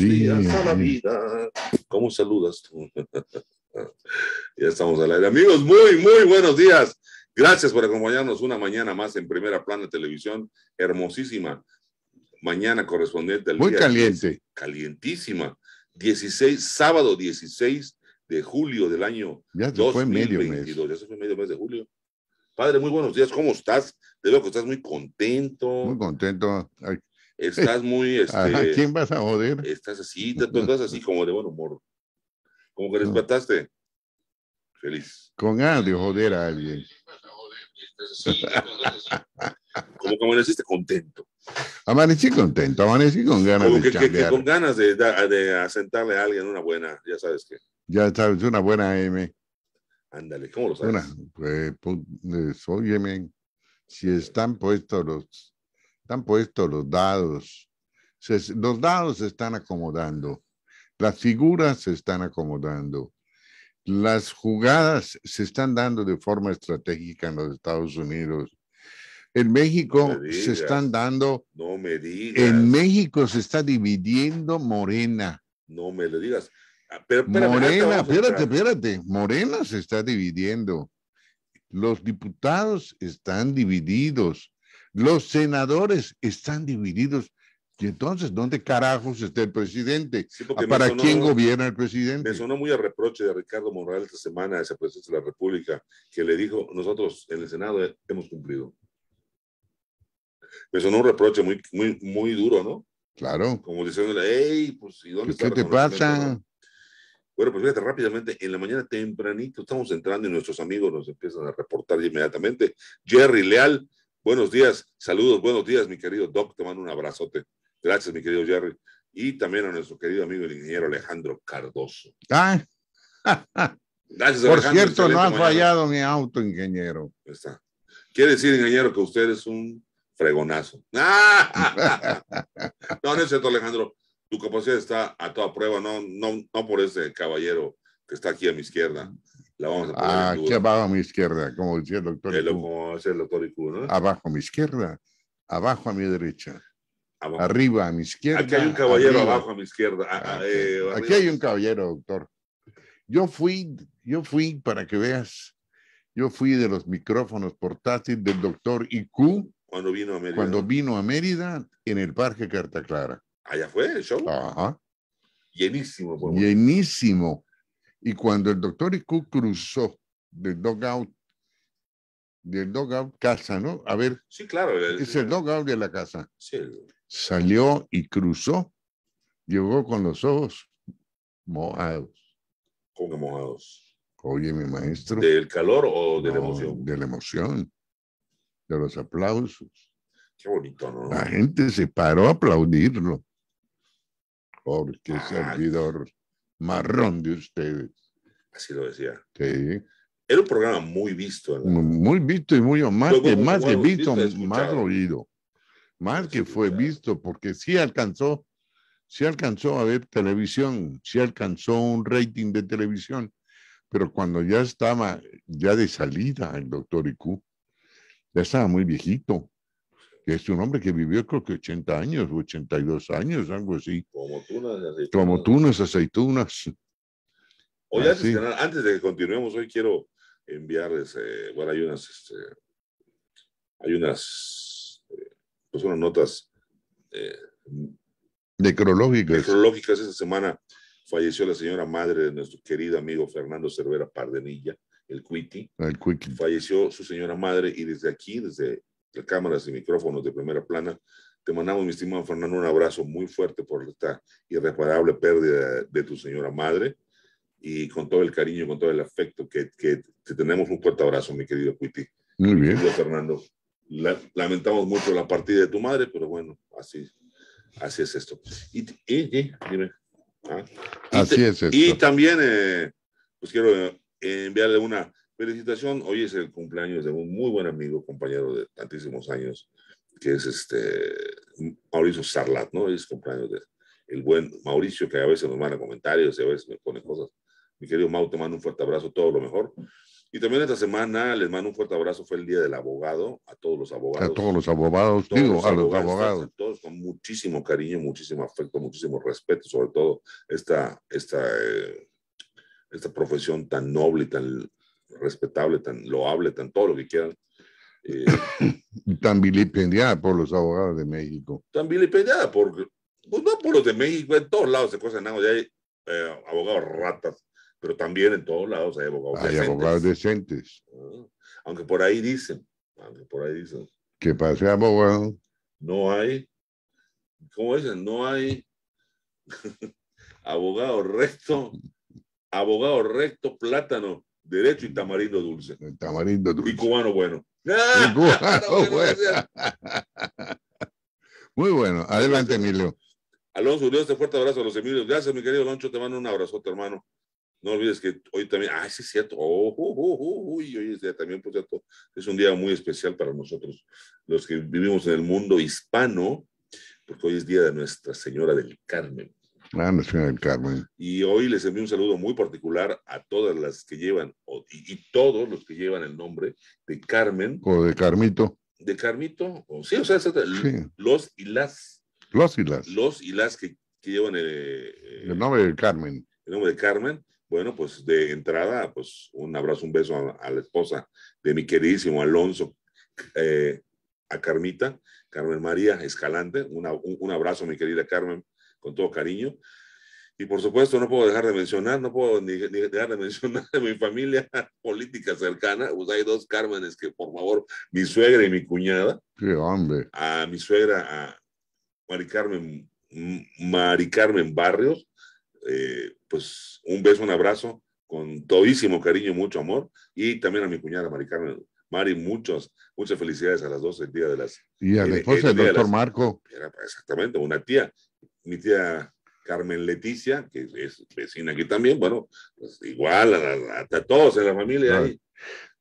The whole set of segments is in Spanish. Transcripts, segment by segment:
días a la vida. ¿Cómo saludas tú? ya estamos al aire. Amigos, muy, muy buenos días. Gracias por acompañarnos una mañana más en Primera Plana Televisión. Hermosísima. Mañana correspondiente al Muy día caliente. Calientísima. 16, sábado 16 de julio del año Ya se fue medio mes. 2022. Ya se fue medio mes de julio. Padre, muy buenos días. ¿Cómo estás? Te veo que estás muy contento. Muy contento. Estás muy, este, ¿A quién vas a joder? estás así, te, estás así como de buen humor. Como que No. despertaste. Feliz. Con ganas de joder a alguien. Como que amaneciste contento. Amanecí contento, amanecí con ganas Como de que, que- con ganas de, de asentarle a alguien una buena, ya sabes que. Ya sabes, una buena M. Ándale, ¿cómo lo sabes? Una, pues, pu- pues, óyeme, si están puestos los, están puestos los dados, se- los dados se están acomodando, las figuras se están acomodando, las jugadas se están dando de forma estratégica en los Estados Unidos. En México No se están dando, No me digas. en México se está dividiendo Morena. No me lo digas. Ah, Pero, espérame, Morena, espérate, espérate. Morena se está dividiendo. Los diputados están divididos. Los senadores están divididos. Y entonces, ¿dónde carajos está el presidente? Sí, me ¿Para sonó- quién gobierna el Me presidente? sonó muy a reproche de Ricardo Monreal esta semana, ese presidente de la República, que le dijo, nosotros en el Senado eh, hemos cumplido. Me sonó un reproche muy, muy, muy duro, ¿no? Claro. Como diciéndole, hey, pues, ¿y dónde ¿Qué, está qué te pasa? no?" Bueno, pues fíjate rápidamente, en la mañana tempranito estamos entrando y nuestros amigos nos empiezan a reportar inmediatamente. Jerry Leal, buenos días, saludos, buenos días, mi querido Doc, te mando un abrazote. Gracias, mi querido Jerry. Y también a nuestro querido amigo el ingeniero Alejandro Cardoso. Ah, Gracias, por Alejandro. cierto, no ha fallado mi auto, ingeniero. Está. Quiere decir, ingeniero, que usted es un fregonazo. ¡Ah! No, no es cierto, Alejandro. Tu capacidad está a toda prueba, no, no, no por ese caballero que está aquí a mi izquierda. La vamos a poner Ah, en aquí duda. abajo a mi izquierda, como decía el doctor. Es como hace el doctor Icu, ¿no? Abajo a mi izquierda, abajo a mi derecha, Abajo. arriba a mi izquierda. Aquí hay un caballero arriba. abajo a mi izquierda. Ah, Ah, ah, eh, Aquí hay un caballero, doctor. Yo fui, yo fui, para que veas, yo fui de los micrófonos portátiles del doctor IQ Cuando vino a Mérida. cuando ¿no? vino a Mérida en el Parque Carta Clara. Allá fue el show. Ajá. Llenísimo. pues, bueno. Llenísimo. Y cuando el doctor IQ cruzó del dogout, del dogout casa, ¿no? A ver, Sí, claro. el- es el dogout de la casa. sí, el- Salió y cruzó, llegó con los ojos mojados. que mojados. Oye, mi maestro. ¿Del calor o de la emoción? De la emoción, de los aplausos. Qué bonito, ¿no? La gente se paró a aplaudirlo. Porque Ah. servidor marrón de ustedes. Así lo decía. Sí. Era un programa muy visto. la- Muy visto y muy más Luego, que más que visto, visto, más oído. Más que fue visto, porque sí alcanzó, sí alcanzó a ver televisión, sí alcanzó un rating de televisión, pero cuando ya estaba ya de salida el doctor IQ, ya estaba muy viejito. Es un hombre que vivió creo que 80 años, 82 años, algo así. Como ¿no? Así, Como tú, unas aceitunas. Oye, antes, que antes de que continuemos, hoy quiero enviarles, eh, bueno, hay unas, este, hay unas, eh, pues unas notas eh, Necrológicas. necrológicas. Esta semana falleció la señora madre de nuestro querido amigo Fernando Cervera Pardenilla, el Cuiti. El quick. Falleció su señora madre y desde aquí, desde las cámaras y micrófonos de primera plana, te mandamos, mi estimado Fernando, un abrazo muy fuerte por esta irreparable pérdida de tu señora madre y con todo el cariño, con todo el afecto que, que te tenemos un fuerte abrazo, mi querido Cuiti. Muy bien. Querido Fernando, La- lamentamos mucho la partida de tu madre, pero bueno, así, así es esto. Y, y- y- dime. Ah, y Así te- es esto. y también, eh, pues quiero eh, enviarle una felicitación. Hoy es el cumpleaños de un muy buen amigo, compañero de tantísimos años, que es este Mauricio Sarlat, ¿no? Es cumpleaños de el buen Mauricio, que a veces nos manda comentarios y a veces me pone cosas. Mi querido Mau, te mando un fuerte abrazo, todo lo mejor. Y también esta semana les mando un fuerte abrazo, fue el Día del Abogado, a todos los abogados. A todos los abogados, todos digo, los a los abogados, abogados. a todos con muchísimo cariño, muchísimo afecto, muchísimo respeto, sobre todo esta, esta, eh, esta profesión tan noble, y tan respetable, tan loable, tan todo lo que quieran. Eh, Tan vilipendiada por los abogados de México. tan vilipendiada por, pues no por los de México, en todos lados se cosas ya hay eh, abogados ratas, pero también en todos lados hay abogados Hay decentes. abogados decentes. Ah, Aunque por ahí dicen, aunque por ahí dicen, Que pase abogado. no hay, ¿cómo dicen? No hay abogado recto, abogado recto, plátano, derecho y tamarindo dulce. El tamarindo Y dulce. cubano bueno. Y cubano bueno, bueno. gracias. Muy bueno. Adelante, Emilio. Alonso Urios, este fuerte abrazo a los Emilios. Gracias, mi querido Loncho, te mando un abrazote, hermano. No olvides que hoy también, ay, sí es cierto, oh, oh, oh, oh, uy, hoy es día también, por cierto, es un día muy especial para nosotros, los que vivimos en el mundo hispano, porque hoy es día de Nuestra Señora del Carmen. Ah, Nación del Carmen. Y hoy les envío un saludo muy particular a todas las que llevan, y, y todos los que llevan el nombre de Carmen, O de Carmito. de Carmito, o, sí, o sea, Sí. los y las, Los y las. los y las que, que llevan eh, eh, El nombre del Carmen. el nombre de Carmen. Bueno, pues de entrada, pues un abrazo, un beso a, a la esposa de mi queridísimo Alonso, eh, a Carmita, Carmen María Escalante. Una- un, un abrazo, mi querida Carmen, con todo cariño. Y por supuesto, no puedo dejar de mencionar, no puedo ni, ni dejar de mencionar a mi familia política cercana. Pues hay dos Cármenes que, por favor, mi suegra y mi cuñada Qué hombre. a mi suegra, a Mari Carmen, Mari Carmen Barrios, eh, pues un beso, un abrazo, con todísimo cariño, mucho amor, y también a mi cuñada Mari Carmen. Mari, muchos, muchas felicidades a las dos el día de las... Y a la esposa el del de doctor las- Marco. Era exactamente una tía, mi tía Carmen Leticia, que es vecina aquí también, bueno, pues igual, a, la- a todos en la familia. Claro. ahí.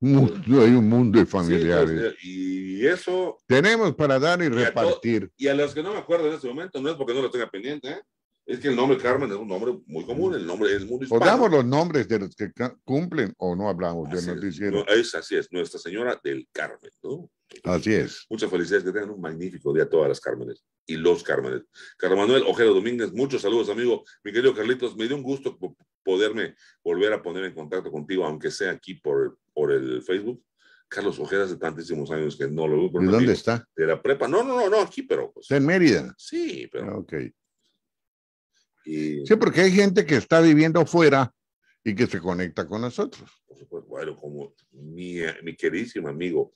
Mundo- hay un mundo de Sí, familiares. pues, y eso Tenemos para dar y a to- repartir. Y a los que no me acuerdo en este momento, no es porque no lo tenga pendiente, ¿eh? Es que el nombre Carmen es un nombre muy común, el nombre mundo O hispano. damos los nombres de los que cumplen o no hablamos Así es, noticiero. no, es así es, Nuestra Señora del Carmen, ¿no? Así es. Muchas felicidades, que tengan un magnífico día todas las Cármenes y los Cármenes. Carlos Manuel Ojeda Domínguez, muchos saludos, amigo. Mi querido Carlitos, me dio un gusto po- poderme volver a poner en contacto contigo, aunque sea aquí por, por el Facebook. Carlos Ojeda hace tantísimos años que no lo veo. pero ¿Y un dónde está? De la prepa. No, no, no, no, aquí, pero pues, Está en Mérida. sí, pero. Ah, Ok. Y- Sí, porque hay gente que está viviendo fuera y que se conecta con nosotros. por supuesto, bueno, como mi, mi queridísimo amigo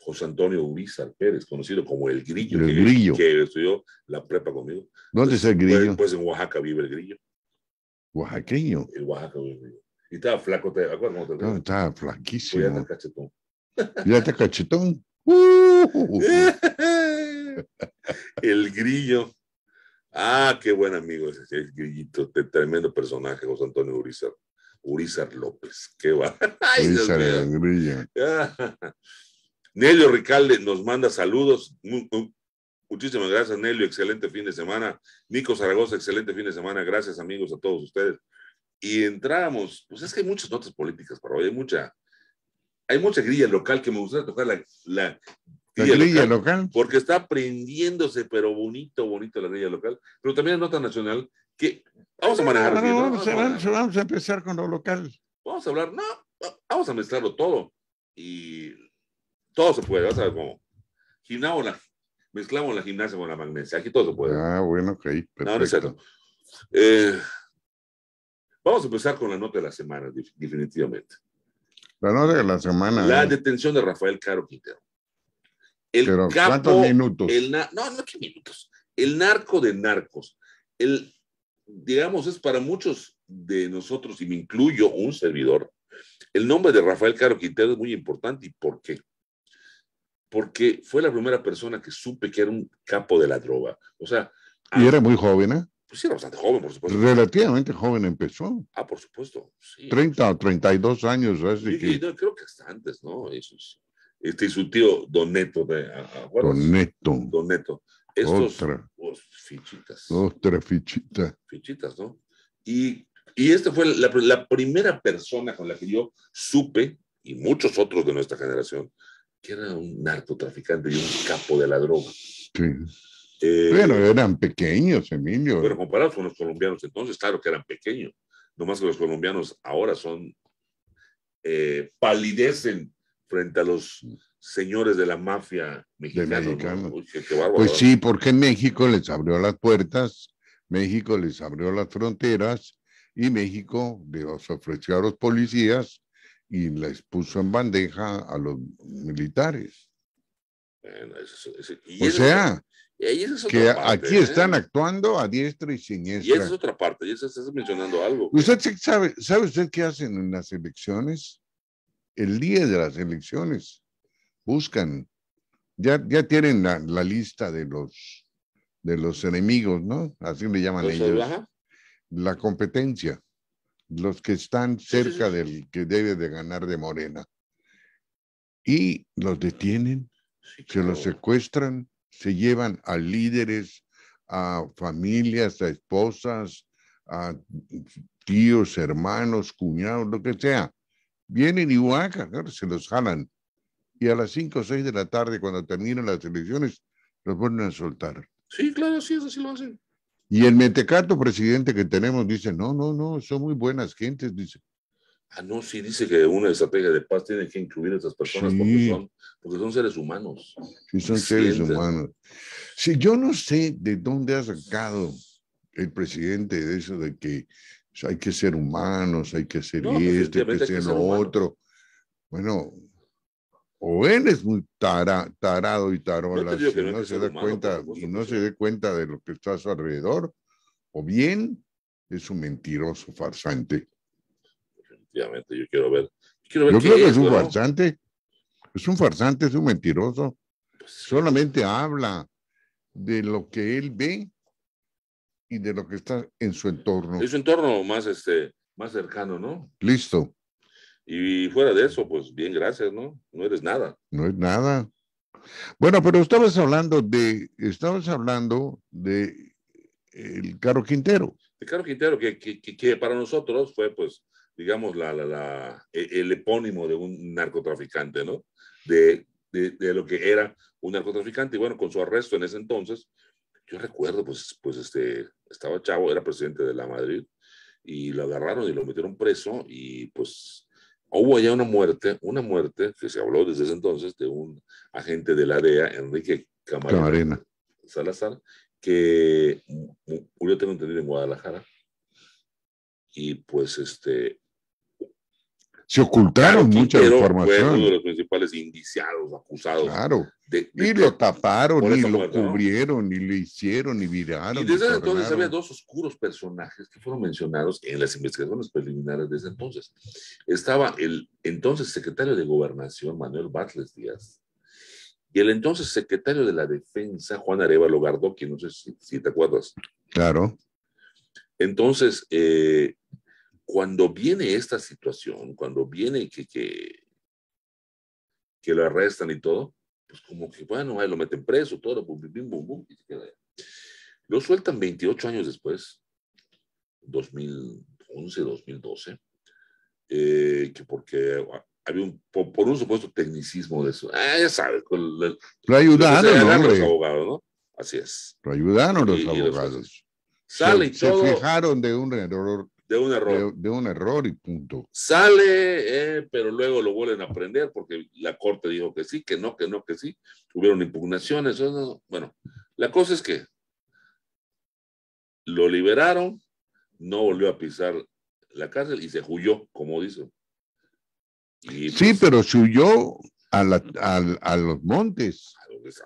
José Antonio Urizar Pérez, conocido como El Grillo, El que, Grillo. que estudió la prepa conmigo. ¿Dónde Pues, es el grillo? Pues, pues en Oaxaca vive el Grillo. Oaxaqueño. En Oaxaca vive el Grillo. Y estaba flaco, ¿te acuerdas cómo te No, está Pues ya flaquísimo. está cachetón. Ya está cachetón. Uh, el Grillo. Ah, qué buen amigo ese, el Grillito, de tremendo personaje, José Antonio Urizar. Urizar López, qué va. Urizar mío. el grillo. Nelio Ricalde nos manda saludos. Mu- mu- Muchísimas gracias, Nelio. Excelente fin de semana. Nico Zaragoza, excelente fin de semana. Gracias, amigos, a todos ustedes. Y entramos, pues es que hay muchas notas políticas para hoy. Hay mucha, hay mucha grilla local que me gustaría tocar la, la La grilla grilla local, local. porque está prendiéndose, pero bonito, bonito la grilla local. Pero también hay nota nacional que vamos a manejar. No, así, no, ¿no? vamos, a, Vamos a- vamos a- vamos a empezar con lo local. vamos a hablar, no, vamos a mezclarlo todo. Y todo se puede, vas a ver cómo. Gimnamos la, mezclamos la gimnasia con la magnesia, aquí todo se puede. Ah, bueno, ok. no, no es Perfecto. cierto. Eh, vamos a empezar con la nota de la semana, def- definitivamente. La nota de la semana. La ¿eh? detención de Rafael Caro Quintero. El Pero, capo, ¿cuántos minutos? el no, no, qué minutos. El narco de narcos. El, digamos, es para muchos de nosotros, y me incluyo un servidor, el nombre de Rafael Caro Quintero es muy importante. ¿Y por qué? Porque fue la primera persona que supe que era un capo de la droga. O sea, Y era muy joven, ¿eh? pues sí, era bastante joven, por supuesto. Relativamente joven empezó. Ah, por supuesto. Sí. 30 o 32 años, así Y- que. no, creo que hasta antes, ¿no? Eso es- Este y su tío Don Neto de ¿a- a- acuerdas? Con Neto. Don Neto. Estos Otra. pues, fichitas. Otra fichita. Fichitas, ¿no? Y, y esta fue la, la primera persona con la que yo supe y muchos otros de nuestra generación, que era un narcotraficante y un capo de la droga. Sí. Eh, bueno, eran pequeños, Emilio. Pero comparados con los colombianos entonces, claro que eran pequeños. No más que los colombianos ahora son, eh, palidecen frente a los señores de la mafia mexicana. pues sí, porque México les abrió las puertas, México les abrió las fronteras y México les ofreció a los policías y les puso en bandeja a los militares. o sea, que aquí ¿eh? están actuando a diestra y siniestra. Y esa es otra parte, y eso estás mencionando algo. ¿Usted sabe, sabe usted qué hacen en las elecciones? El día de las elecciones buscan, ya, ya tienen la, la lista de los, de los enemigos, ¿no? Así le llaman ellos. La competencia los que están cerca del que debe de ganar de Morena. Y los detienen, se los secuestran, se llevan a líderes, a familias, a esposas, a tíos, hermanos, cuñados, lo que sea. Vienen y huaca, se los jalan. Y a las 5 o 6 de la tarde, cuando terminan las elecciones, los vuelven a soltar. Sí, claro, sí, así lo hacen. Y el mentecato presidente que tenemos dice, no, no, no, son muy buenas gentes, dice. Ah, no, sí, dice que una estrategia de paz tiene que incluir a estas personas porque, son, porque son seres humanos. Sí, son seres humanos. Sí, yo no sé de dónde ha sacado el presidente de eso de que hay que ser humanos, hay que ser esto, hay que ser lo otro. Bueno, o él es muy tarado y tarola, no, si no se da cuenta y no se dé cuenta de lo que está a su alrededor, o bien es un mentiroso farsante. Definitivamente, yo quiero ver. yo creo que es, un farsante. Es un farsante, es un mentiroso. Pues Solamente habla de lo que él ve y de lo que está en su entorno. Es su entorno más, este, más cercano, ¿no? Listo. Y fuera de eso, pues bien, gracias, ¿no? No eres nada. No es nada. Bueno, pero estabas hablando de, estabas hablando de el Caro Quintero. El Caro Quintero, que, que, que, para nosotros fue, pues, digamos, la, la, la, e, el epónimo de un narcotraficante, ¿no? De, de, de, lo que era un narcotraficante. Y bueno, con su arresto en ese entonces, yo recuerdo, pues, pues este, estaba chavo, era presidente de la Madrid, y lo agarraron y lo metieron preso, y pues hubo allá una muerte, una muerte que se habló desde ese entonces de un agente de la DEA, Enrique Camarena, Salazar, que murió, tengo entendido, en Guadalajara. Y pues este, se ocultaron mucha información. Fue uno de los principales indiciados, acusados. Claro. y lo taparon, y lo cubrieron, y lo hicieron, y viraron. Y desde entonces había dos oscuros personajes que fueron mencionados en las investigaciones preliminares desde entonces. Estaba el entonces secretario de Gobernación, Manuel Batles Díaz, y el entonces secretario de la Defensa, Juan Arevalo Gardó, quien no sé si, si te acuerdas. Claro. Entonces, eh, cuando viene esta situación, cuando viene que, que, que lo arrestan y todo, pues como que, bueno, ahí lo meten preso, todo, bum, bum, bum, bum, y se queda Lo sueltan 28 años después, 2011, 2012, eh, que porque había un, por, un supuesto tecnicismo de eso. Ah, ya sabes. lo ayudaron, los abogados, ¿no? Así es. Lo ayudaron los abogados. Sale y todo. Se fijaron de un error de un error. De, un error y punto. Sale, eh, pero luego lo vuelven a aprender porque la corte dijo que sí, que no, que no, que sí. Hubieron impugnaciones. Bueno, la cosa es que lo liberaron, no volvió a pisar la cárcel y se huyó, como dice. sí, pues pero se huyó a, a, los montes. es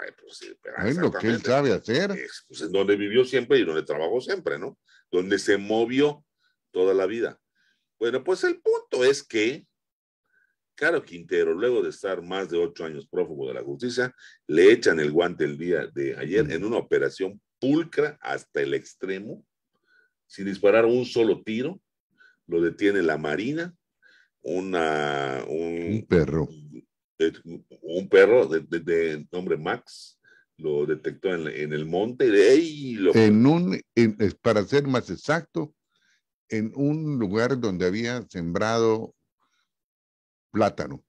pues lo que él sabe hacer. Es, pues, en donde vivió siempre y donde trabajó siempre, ¿no? Donde se movió toda la vida. Bueno, pues el punto es que Caro Quintero, luego de estar más de ocho años prófugo de la justicia, le echan el guante el día de ayer en una operación pulcra hasta el extremo, sin disparar un solo tiro. Lo detiene la Marina, una, un, perro. un perro de, nombre Max, lo detectó en, el monte. De lo... En un, para ser más exacto, en un lugar donde había sembrado plátano.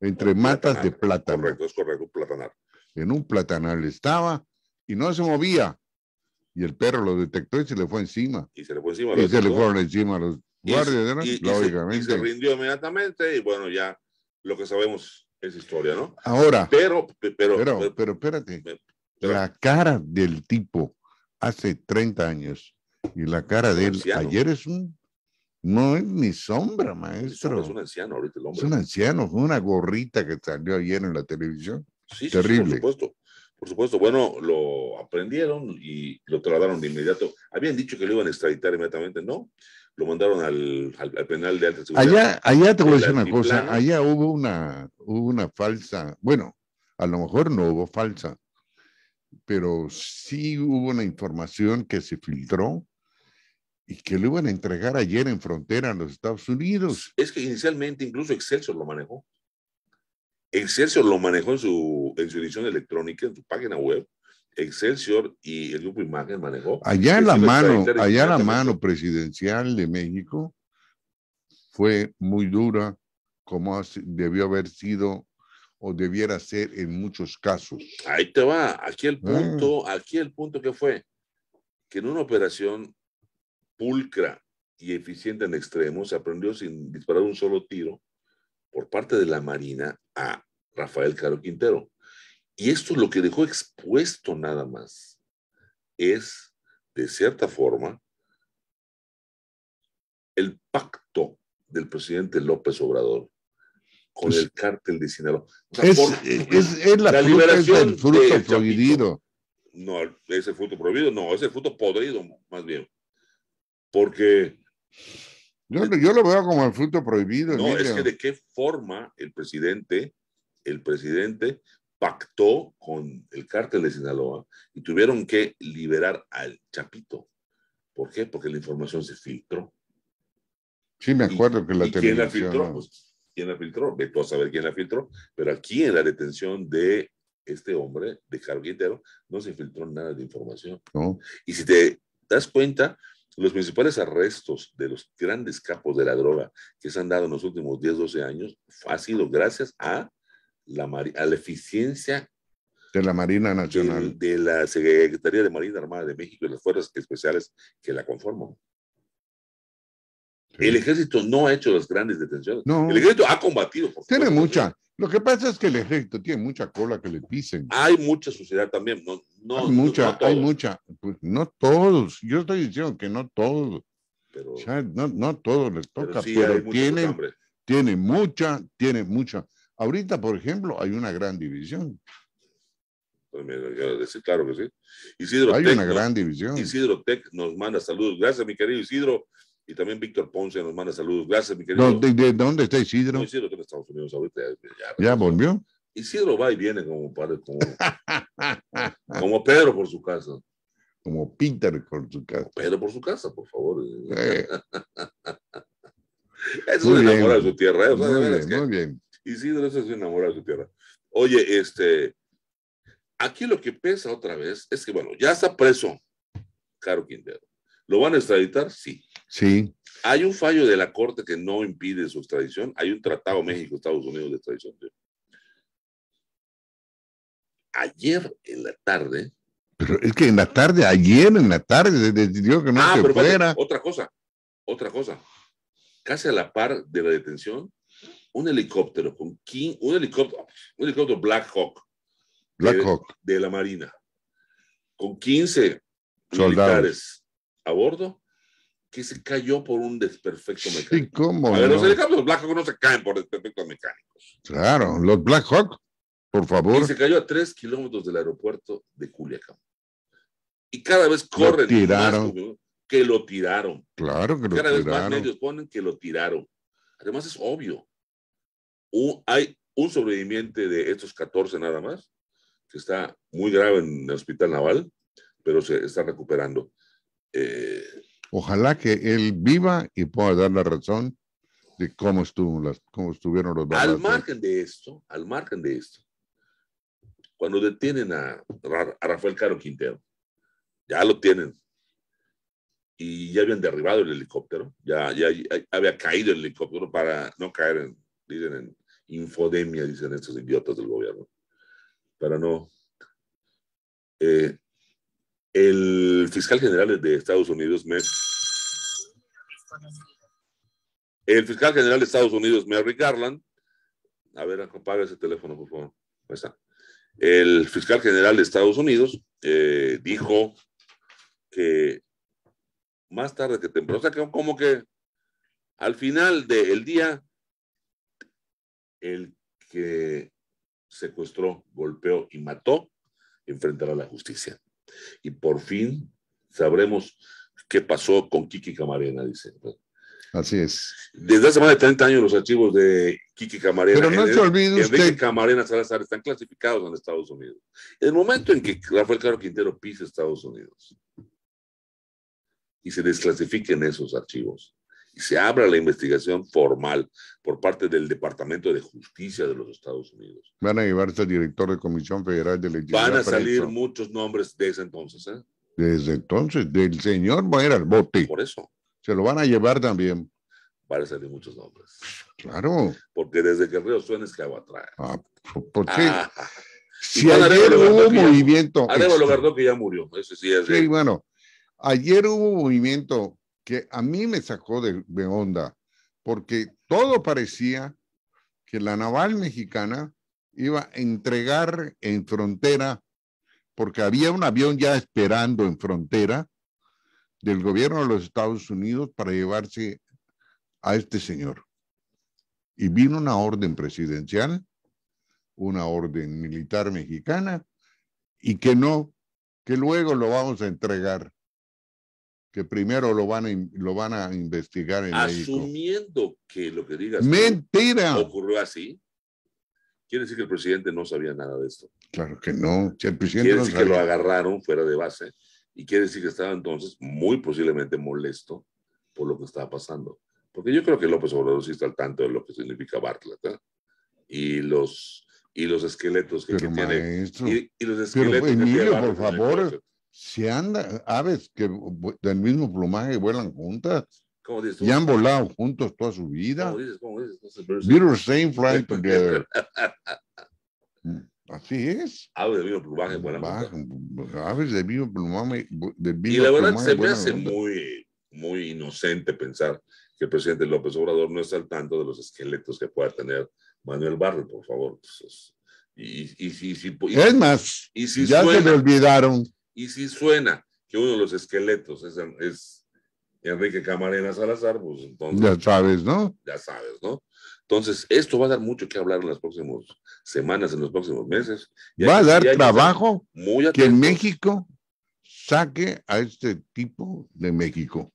entre matas de plátano. Correcto, es correcto, platanar. En un platanal estaba y no se movía. Y el perro lo detectó y se le fue encima. Y se le fue encima. Y se le fueron encima los Y- guardias, ¿no? y- y se- lógicamente. Y se rindió inmediatamente y bueno, ya lo que sabemos es historia, ¿no? Ahora, Pero, pero, pero, pero- pero espérate, pero- la cara del tipo hace 30 años y la cara de él Anciano. ayer es un, no es ni sombra, es, maestro. es un anciano ahorita el Es hombre. un anciano, con una gorrita que salió ayer en la televisión. Sí, sí, sí, terrible. por supuesto. Por supuesto, bueno, lo aprendieron y lo trasladaron de inmediato. Habían dicho que lo iban a extraditar inmediatamente, ¿no? Lo mandaron al, al- al penal de alta seguridad. Allá, allá te voy a decir una cosa, allá hubo una, hubo una falsa, bueno, a lo mejor no hubo falsa, pero sí hubo una información que se filtró y que lo iban a entregar ayer en frontera a los Estados Unidos. Es que inicialmente incluso Excelsior lo manejó. Excelsior lo manejó en su, en su edición electrónica, en su página web. Excelsior y el grupo Imagen manejó. Allá la mano, allá la mano presidencial de México fue muy dura, como debió haber sido o debiera ser en muchos casos. Ahí te va. Aquí Ah. el punto, aquí el punto que fue que en una operación pulcra y eficiente en extremo se aprendió sin disparar un solo tiro por parte de la Marina a Rafael Caro Quintero. Y esto lo que dejó expuesto nada más es, de cierta forma, el pacto del presidente López Obrador con Pues- el cártel de Sinaloa. O sea, Es, por- es, es la, la fruta, es liberación el fruto Chapito. prohibido. No, es el fruto prohibido, no, es el fruto podrido, más bien. Porque, Yo, yo lo veo como el fruto prohibido. no, es que de qué forma el presidente, el presidente pactó con el cártel de Sinaloa y tuvieron que liberar al Chapito. ¿Por qué? Porque la información se filtró. Sí, me acuerdo que la ¿Y quién la filtró? ¿no? Pues, ¿quién la filtró? Ve tú a saber quién la filtró, pero aquí en la detención de este hombre, de Quintero, no se filtró nada de información. ¿no? Y si te das cuenta, los principales arrestos de los grandes capos de la droga que se han dado en los últimos 10, 12 años ha sido gracias a la, a la eficiencia De la Marina Nacional. de la Secretaría de Marina Armada de México y las fuerzas especiales que la conforman. Sí. El ejército no ha hecho las grandes detenciones. No. El ejército ha combatido. por Tiene mucha. Lo que pasa es que el ejército tiene mucha cola que le pisen. Hay mucha suciedad también. No, no, hay mucha, no hay mucha. Pues no todos. Yo estoy diciendo que no todos. Pero, O sea, no, no todos les pero toca, sí pero, hay mucha tienen, tiene mucha, tiene mucha. Ahorita, por ejemplo, hay una gran división. Pues claro que sí. Isidro Hay Tec una nos- gran división. Isidro Tech nos manda saludos. Gracias, mi querido Isidro. Y también Víctor Ponce nos manda saludos. Gracias, mi querido. ¿Dónde, de dónde está Isidro? No, Isidro está en Estados Unidos ahorita. Ya, ¿Ya volvió? Isidro va y viene como, padre, como, como Pedro por su casa. Como Peter con su casa. Pedro por su casa, por favor. Eh, Es enamorado de su tierra. ¿eh? O sea, muy bien, que muy bien. Isidro eso es un enamorado de su tierra. Oye, este, aquí lo que pesa otra vez es que, bueno, ya está preso Caro Quintero. ¿Lo van a extraditar? Sí. Sí, Hay un fallo de la Corte que no impide su extradición. Hay un tratado México-Estados Unidos de extradición. Ayer en la tarde. pero es que en la tarde, ayer en la tarde, decidió que no ah, se pero fuera. otra cosa. Otra cosa. Casi a la par de la detención, un helicóptero con 15 un helicóptero, un helicóptero Black Hawk Black de- Hawk. de la Marina, con 15 Soldados. militares a bordo, que se cayó por un desperfecto Sí, mecánico. cómo a ver, los no? helicópteros Black Hawk no se caen por desperfectos mecánicos. Claro, los Black Hawk, por favor. Y se cayó a tres kilómetros del aeropuerto de Culiacán. Y cada vez corren tiraron. más que lo tiraron. Claro que lo Cada vez más tiraron. medios ponen que lo tiraron. Además es obvio. Un- hay un sobreviviente de estos 14 nada más, que está muy grave en el hospital naval, pero se está recuperando. Eh, Ojalá que él viva y pueda dar la razón de cómo, estuvo las, cómo estuvieron los al balazos. margen de esto, al margen de esto, cuando detienen a, a Rafael Caro Quintero, ya lo tienen. Y ya habían derribado el helicóptero, ya, ya, ya había caído el helicóptero para no caer en, dicen, en infodemia, dicen estos idiotas del gobierno. Para no. Eh, el fiscal general de Estados Unidos, me, el fiscal general de Estados Unidos, Merrick Garland, a ver, apaga ese teléfono, por favor. Está. El fiscal general de Estados Unidos eh, dijo que más tarde que temprano, o sea, que como que al final del día, el que secuestró, golpeó y mató enfrentará la justicia. Y por fin sabremos qué pasó con Kiki Camarena, dice. Así es. Desde hace más de 30 años los archivos de Kiki Camarena Pero no se olvide usted. Camarena Salazar están clasificados en Estados Unidos. En el momento en que Rafael Caro Quintero pise Estados Unidos y se desclasifiquen esos archivos y se abra la investigación formal por parte del Departamento de Justicia de los Estados Unidos. Van a llevarse al director de Comisión Federal de Electricidad. Van a salir muchos nombres de ese entonces. ¿eh? Desde entonces, del señor va a ir al bote. Por eso. Se lo van a llevar también. Van a salir muchos nombres. Claro. Porque desde que el río suena es que agua trae. Ah, ¿Por qué? Ah, si ayer hubo movimiento. Arevalo que ya murió. Eso sí, es sí bueno. Ayer hubo movimiento que a mí me sacó de, de onda, porque todo parecía que la naval mexicana iba a entregar en frontera, porque había un avión ya esperando en frontera, del gobierno de los Estados Unidos para llevarse a este señor. Y vino una orden presidencial, una orden militar mexicana, y que no, que luego lo vamos a entregar, que primero lo van a, lo van a investigar en Asumiendo que lo que digas Mentira. ocurrió así, quiere decir que el presidente no sabía nada de esto. Claro que no, el presidente quiere decir que lo agarraron fuera de base y quiere decir que estaba entonces muy posiblemente molesto por lo que estaba pasando. Porque yo creo que López Obrador sí está al tanto de lo que significa Bartlett. ¿eh? Y los y los esqueletos que, tiene. Y, los esqueletos Emilio, por favor, si anda, aves que del mismo plumaje vuelan juntas. ¿Cómo dices Y han volado juntos toda su vida. ¿Cómo dices? ¿Cómo dices? same fly together. Mm. Así es. Aves de mismo plumaje, buena Aves de mismo plumaje. y la verdad se me hace muy, muy inocente pensar que el presidente López Obrador no está al tanto de los esqueletos que pueda tener Manuel Barrio, por favor. Pues, y, y, si, es más, y si ya se le olvidaron. Y si suena que uno de los esqueletos es, es Enrique Camarena Salazar, pues entonces. Ya sabes, ¿no? Ya sabes, ¿no? Entonces, esto va a dar mucho que hablar en las próximas semanas, en los próximos meses. va a dar trabajo que en México saque a este tipo de México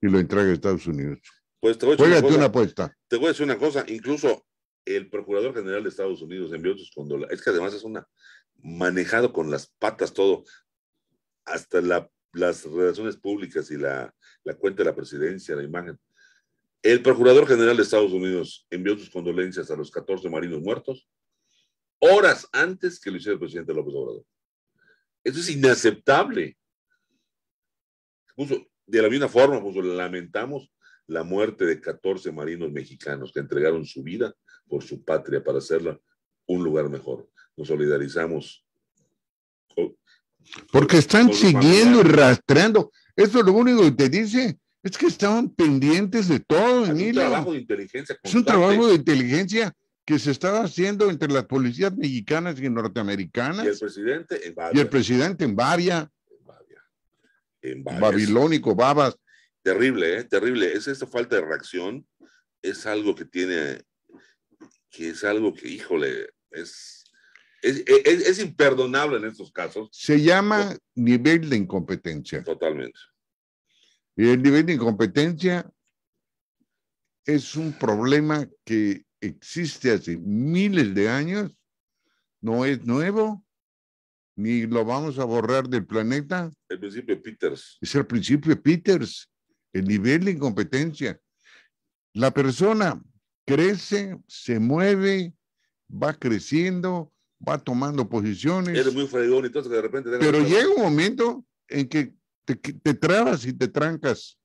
y lo entregue a Estados Unidos. Pues te voy a decir una, apuesta. Te voy a decir una cosa, incluso el Procurador General de Estados Unidos envió sus condolencias. Es que además es una manejado con las patas todo, hasta las relaciones públicas y la, la cuenta de la presidencia, la imagen. El Procurador General de Estados Unidos envió sus condolencias a los 14 marinos muertos horas antes que lo hiciera el presidente López Obrador. Eso es inaceptable. De la misma forma, puso, lamentamos la muerte de 14 marinos mexicanos que entregaron su vida por su patria para hacerla un lugar mejor. Nos solidarizamos. Porque están siguiendo y rastreando. Eso es lo único que te dice es que estaban pendientes de todo, Es un trabajo de inteligencia. Es un trabajo de inteligencia que se estaba haciendo entre las policías mexicanas y norteamericanas. Y el presidente en Y el presidente en Bavia. En Babilónico, Babas. Terrible, ¿eh? Terrible. Es esta falta de reacción. Es algo que tiene, que es algo que, híjole, es, es, es imperdonable en estos casos. Se llama nivel de incompetencia. Totalmente. Y el nivel de incompetencia es un problema que existe hace miles de años, no es nuevo, ni lo vamos a borrar del planeta. El principio Peters. Es el principio Peters, el nivel de incompetencia. La persona crece, se mueve, va creciendo, va tomando posiciones. Eres muy fregón y todo, que de repente... Pero llega un momento en que te, trabas y te trancas.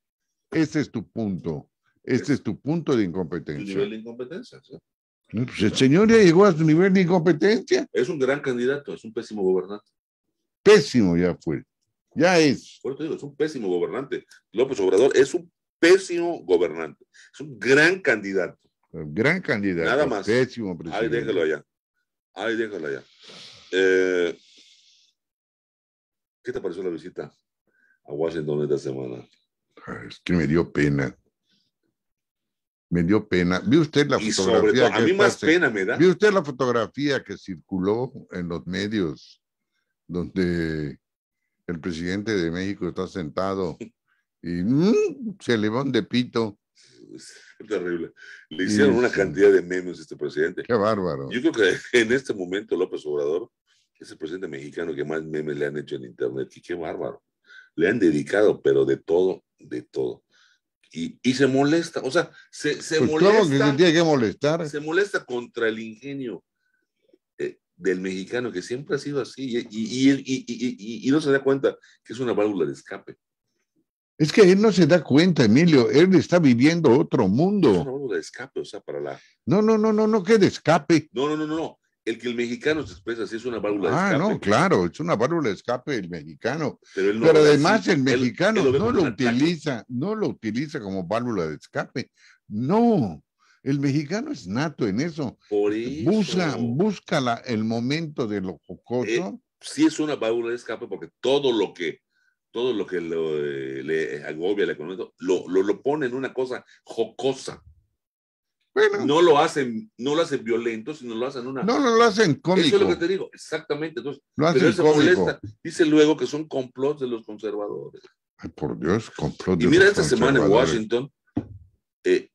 Ese es tu punto. Este es tu punto de incompetencia. nivel de incompetencia, Pues el señor ya llegó a su nivel de incompetencia. Es un gran candidato, es un pésimo gobernante. Pésimo ya fue. Ya es. Por eso digo, es un pésimo gobernante. López Obrador es un pésimo gobernante. Es un gran candidato. Gran candidato. Nada más. Pésimo presidente. Ahí déjalo allá. Ahí déjalo allá. Eh, ¿Qué te pareció la visita a Washington esta semana? Es que me dio pena. Me dio pena. ¿Vio usted la Y fotografía? sobre todo, a mí más está- pena me da. ¿Vio usted la fotografía que circuló en los medios donde el presidente de México está sentado y mm, se le va un de pito? Es terrible. Le hicieron Sí, una sí. cantidad de memes a este presidente. Qué bárbaro. Yo creo que en este momento López Obrador es el presidente mexicano que más memes le han hecho en Internet. Y qué bárbaro. Le han dedicado, pero de todo, de todo. Y, y se molesta, o sea, se, se Pues, ¿Cómo que se molesta, tiene que molestar? se molesta contra el ingenio eh, del mexicano que siempre ha sido así y- y- y no se da cuenta que es una válvula de escape. Es que él no se da cuenta, Emilio. Él está viviendo otro mundo. válvula de escape, o sea, para la... No, no, no, no, no, que de escape. No, no, no, no, no. El que el mexicano se expresa así es una válvula de Ah, escape. no, claro, es una válvula de escape el mexicano. Pero, él no Pero además así. el mexicano él no lo ataque. utiliza, no lo utiliza como válvula de escape. No, el mexicano es nato en eso. Por eso. Busca, busca la- el momento de lo jocoso. sí es una válvula de escape porque todo lo que todo lo que lo, eh, le agobia la economía lo, lo, lo pone en una cosa jocosa. bueno, No lo hacen, no lo hacen violento, sino lo hacen una. no, no lo hacen Eso cómico, es lo que te digo, exactamente. Entonces, lo pero hacen él se molesta. Dice luego que son complots de los conservadores. Ay, por Dios, complot Y de mira, los esta semana en. Washington, eh,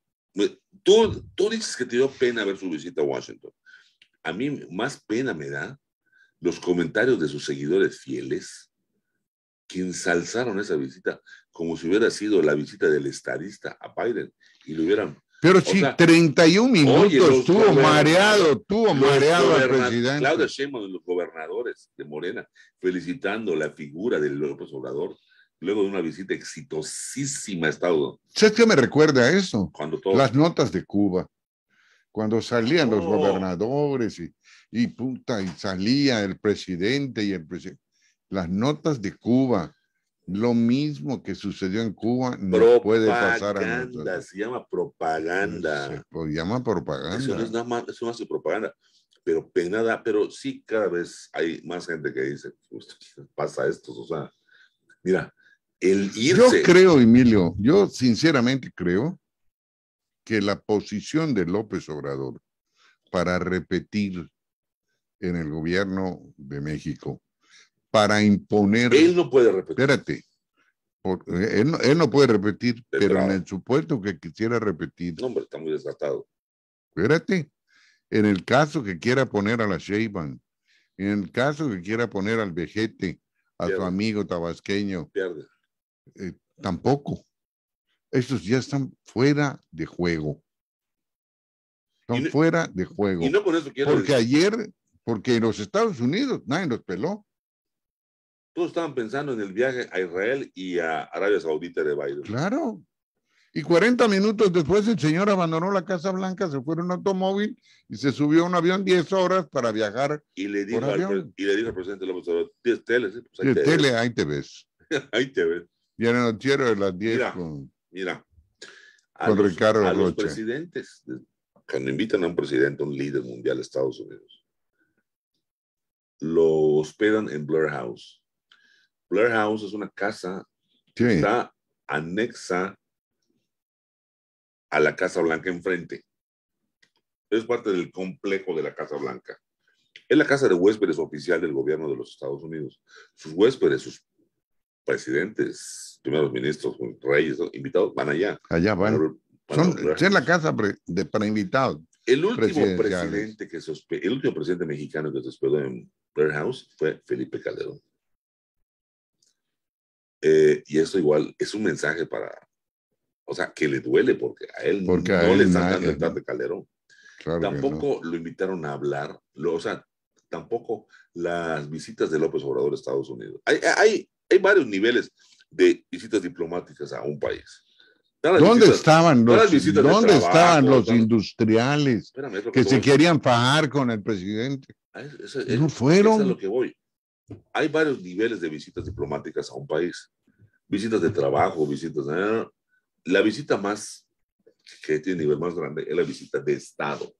tú, tú dices que te dio pena ver su visita a Washington. A mí más pena me da los comentarios de sus seguidores fieles que ensalzaron esa visita como si hubiera sido la visita del estadista a Biden y lo hubieran Pero si sea, 31 minutos oye, estuvo mareado, estuvo mareado al presidente. Claudia Sheinbaum y los gobernadores de Morena felicitando la figura de López Obrador luego de una visita exitosísima a Estados Unidos. ¿Sabes qué me recuerda a eso? Cuando todo Las notas de Cuba. Cuando salían los gobernadores y, y puta, y salía el presidente y el presidente. Las notas de Cuba. Lo mismo que sucedió en Cuba no puede pasar a propaganda, nosotros. se llama propaganda. Se pues, llama propaganda. Eso no es nada más, eso no hace propaganda. Pero penada, pero sí cada vez hay más gente que dice, "Pues, pasa esto, o sea, mira, el Yo irse, creo, Emilio, yo sinceramente creo que la posición de López Obrador para repetir en el gobierno de México, para imponer, él no puede repetir. espérate, por- él, no, él no puede repetir, De pero en el supuesto que quisiera repetir, No, hombre, está muy desgastado. espérate, en el caso que quiera poner a la Sheinbaum, en el caso que quiera poner al vejete, a su Pierde. amigo tabasqueño, Pierde. eh, tampoco. Estos ya están fuera de juego. Están no- fuera de juego. Y no con eso quiero porque decir, ayer, porque en los Estados Unidos nadie los peló. Todos estaban pensando en el viaje a Israel y a Arabia Saudita de Biden. Claro. Y 40 minutos después el señor abandonó la Casa Blanca, se fue en un automóvil y se subió a un avión 10 horas para viajar. Y le dijo, Por al, avión. y le dijo al presidente López Obrador, "Tienes tele, pues ahí te tele, ves". ahí te ves. Ahí te ves. Y en el noticiero de las 10 Mira. con... Mira, a Con los, Ricardo a los Rocha. presidentes, cuando invitan a un presidente, un líder mundial de Estados Unidos, lo hospedan en Blair House. Blair House es una casa Sí, que está anexa a la Casa Blanca enfrente. Es parte del complejo de la Casa Blanca. Es la casa de huéspedes oficial del gobierno de los Estados Unidos. Sus huéspedes, sus presidentes, primeros ministros, reyes, invitados, van allá. allá Van van. Son, es la casa de, para invitados. El último presidente que se el último presidente mexicano que se hospedó en Blair House fue Felipe Calderón. Eh, y eso igual es un mensaje para, o sea, que le duele porque a él Porque no a él le están dando el de Calderón. Claro que no. Tampoco lo invitaron a hablar, lo- o sea, tampoco las visitas de López Obrador a Estados Unidos. Hay, hay, hay varios niveles de visitas diplomáticas a un país. ¿Dónde estaban los, ¿dónde estaban los industriales que, se querían fajar con el presidente? Ah, no fueron. es lo que voy. Hay varios niveles de visitas diplomáticas a un país. Visitas de trabajo, visitas. La visita más, que tiene nivel más grande, es la visita de Estado.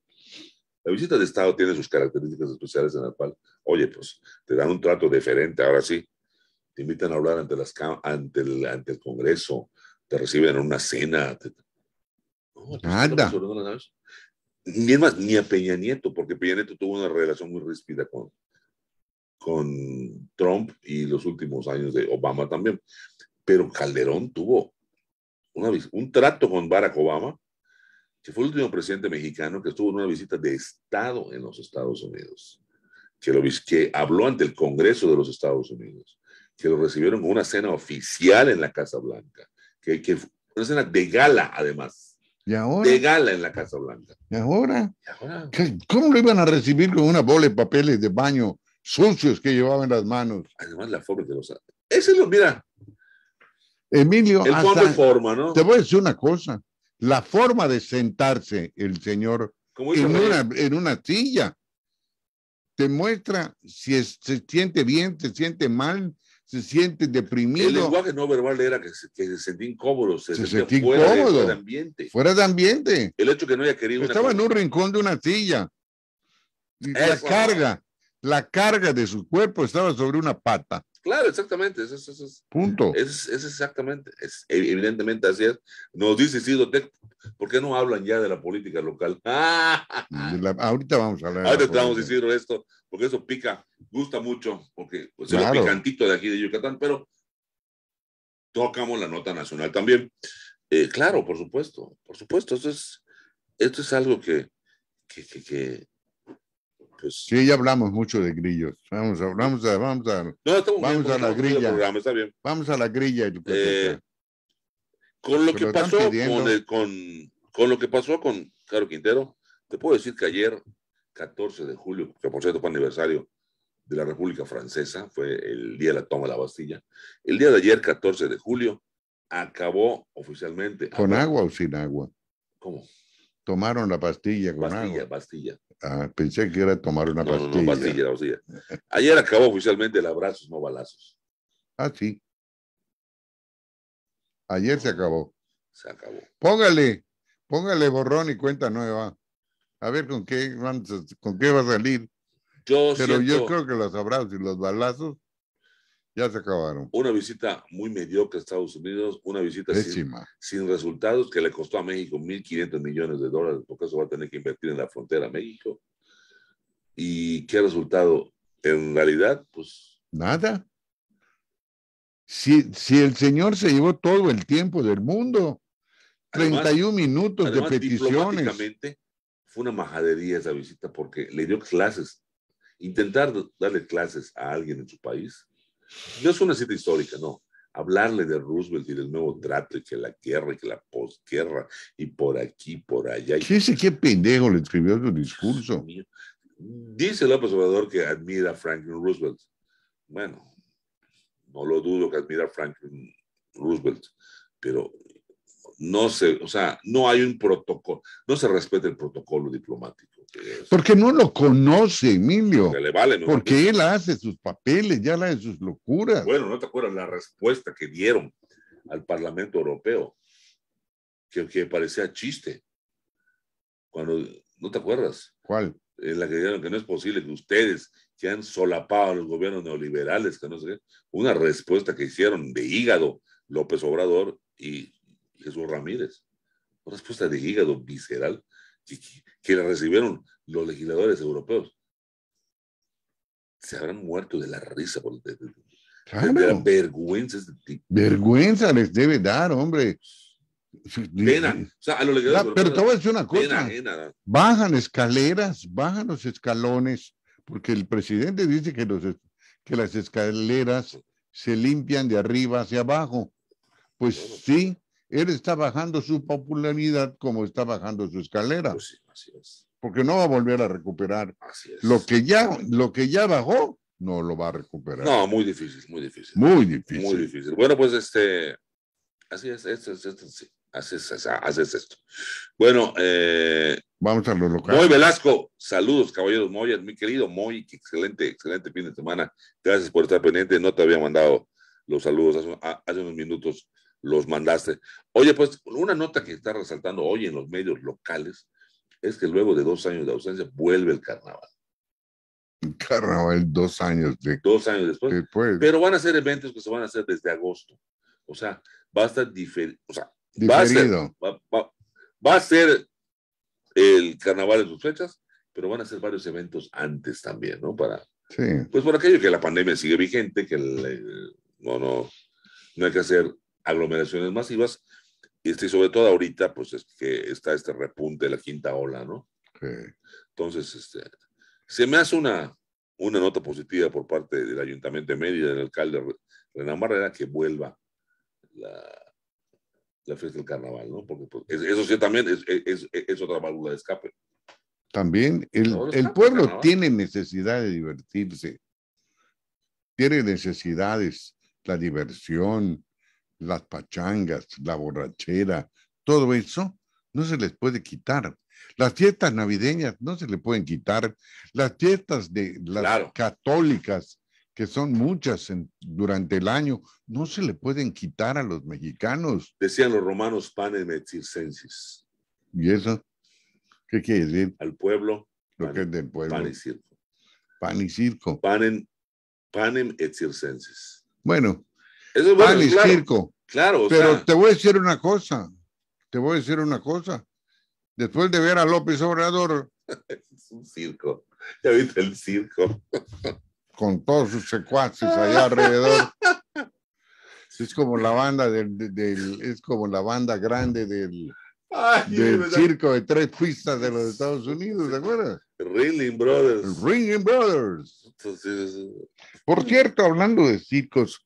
La visita de Estado tiene sus características especiales en la cual, oye, pues te dan un trato diferente, ahora sí, te invitan a hablar ante, las, ante, el, ante el Congreso, te reciben en una cena. Nada. Ni más, ni a Peña Nieto, porque Peña Nieto tuvo una relación muy ríspida con, con Trump y los últimos años de Obama también. Pero Calderón tuvo una, un trato con Barack Obama, que fue el último presidente mexicano que estuvo en una visita de Estado en los Estados Unidos, que, lo, que habló ante el Congreso de los Estados Unidos, que lo recibieron con una cena oficial en la Casa Blanca, que, que una escena de gala, además. ¿Y ahora? De gala en la Casa Blanca. ¿Y ahora? ¿Cómo lo iban a recibir con una bola de papeles de baño sucios que llevaban en las manos? Además, la forma de los. Ese lo, mira. Emilio, el hasta, forma, ¿no? Te voy a decir una cosa. La forma de sentarse el señor en una, en una silla te muestra si se siente bien, se siente mal, se siente deprimido. El lenguaje no verbal era que se, que se sentía incómodo, se, se sentía fuera, incómodo, de, fuera de ambiente. Fuera de ambiente. El hecho que no haya querido. Estaba en un rincón de una silla. la carga, la carga de su cuerpo estaba sobre una pata. Claro, exactamente. Es, es, Punto. Es, exactamente. Es, evidentemente así es. Nos dice Cido ¿por qué no hablan ya de la política local? ahorita vamos a hablar. Ahorita estamos diciendo esto, porque eso pica gusta mucho, porque pues, es lo picantito de aquí de Yucatán, pero tocamos la nota nacional también. Eh, claro, por supuesto, por supuesto, esto es, esto es algo que, que, que, pues... Sí, ya hablamos mucho de grillos. Vamos a, vamos a, vamos a, vamos a la grilla. Vamos a la grilla. Eh, con lo que pasó con, con, con, lo que pasó con Caro Quintero, te puedo decir que ayer, 14 de julio, que por cierto fue aniversario de la República Francesa, fue el día de la toma de la Bastilla. El día de ayer, 14 de julio, acabó oficialmente. ¿Con agua o sin agua? ¿Cómo? Tomaron la pastilla con agua. Pastilla, Ah, pensé que era tomar una pastilla. No, pastilla, pastilla. Ayer acabó oficialmente el abrazos, no balazos. Ah, sí. Ayer se acabó. Se acabó. Póngale, póngale borrón y cuenta nueva. A ver con qué, con qué va a salir. Pero yo creo que los abrazos y los balazos ya se acabaron. Una visita muy mediocre a Estados Unidos, una visita sin, resultados que le costó a México 1.500 millones de dólares, porque eso va a tener que invertir en la frontera a México. ¿Y qué resultado? En realidad, pues... Nada. Si, si el señor se llevó todo el tiempo del mundo, 31 minutos de peticiones. Fue una majadería esa visita porque le dio clases intentar darle clases a alguien en su país, no es una cita histórica, no. Hablarle de Roosevelt y del nuevo trato y que la guerra y que la posguerra y por aquí, por allá. ¿Qué ese qué pendejo le escribió su discurso? Dice López Obrador que admira a Franklin Roosevelt. Bueno, no lo dudo que admira a Franklin Roosevelt, pero no se, o sea, no hay un protocolo, no se respeta el protocolo diplomático. Porque no lo conoce, Emilio. Porque, le vale, porque él hace sus papeles, ya la de sus locuras. Bueno, ¿no te acuerdas la respuesta que dieron al Parlamento Europeo? Que, que parecía chiste. Cuando, ¿no te acuerdas? ¿Cuál? En la que dijeron que no es posible que ustedes, que han solapado a los gobiernos neoliberales, que no sé qué, una respuesta que hicieron de hígado López Obrador y Jesús Ramírez. Una respuesta de hígado visceral que, la recibieron los legisladores europeos. Se habrán muerto de la risa por de, la vergüenza. Vergüenza les debe dar, hombre. Pena. O sea, a los legisladores pero te voy a decir una cosa. Bajan escaleras, bajan los escalones, porque el presidente dice que, los, que las escaleras se limpian de arriba hacia abajo. Pues sí, él está bajando su popularidad como está bajando su escalera. Pues así es. Porque no va a volver a recuperar. Así es. Lo que ya, lo que ya bajó, no lo va a recuperar. No, muy difícil, muy difícil. Muy difícil. Muy difícil. Bueno, pues este, así es, esto es, esto sí. haces, haces esto. Bueno, eh, vamos a lo local. Moy Velasco, saludos, caballeros Moy, mi querido Moy, excelente, excelente fin de semana. Gracias por estar pendiente. No te había mandado los saludos hace, hace unos minutos, los mandaste. Oye, pues una nota que está resaltando hoy en los medios locales es que luego de dos años de ausencia vuelve el carnaval. Carnaval, dos años de, Dos años después. Pero van a ser eventos que se van a hacer desde agosto. O sea, va a estar diferido. O sea, va a, ser, va, a ser el carnaval en sus fechas, pero van a ser varios eventos antes también, ¿no? Para, sí. Pues por aquello que la pandemia sigue vigente, que no, no, no hay que hacer aglomeraciones masivas, y este, sobre todo ahorita, pues es que está este repunte de la quinta ola, ¿no? Sí. Entonces, este, se me hace una, una nota positiva por parte del Ayuntamiento de Mérida, del alcalde Renan Barrera, que vuelva la, la fiesta del carnaval, ¿no? Porque pues, eso sí también es, es, es, otra válvula de escape. También el, el pueblo tiene necesidad de divertirse, tiene necesidades, la diversión, las pachangas, la borrachera, todo eso no se les puede quitar. Las fiestas navideñas no se le pueden quitar. Las fiestas de las católicas, que son muchas durante el año, no se le pueden quitar a los mexicanos. Decían los romanos panem et circensis. ¿Y eso? ¿Qué quiere decir? Al pueblo. Lo que es del pueblo. Pan y circo. Pan y circo. Panem, panem et circensis. Bueno, eso es pan y circo. Claro. Pero te voy a decir una cosa. Te voy a decir una cosa después de ver a López Obrador. es un circo. Ya viste el circo. con todos sus secuaces allá alrededor. Es como la banda del, es como la banda grande del, del circo de tres pistas de los Estados Unidos, ¿de acuerdo? Ringling Brothers. Ringling Brothers. Por cierto, hablando de circos,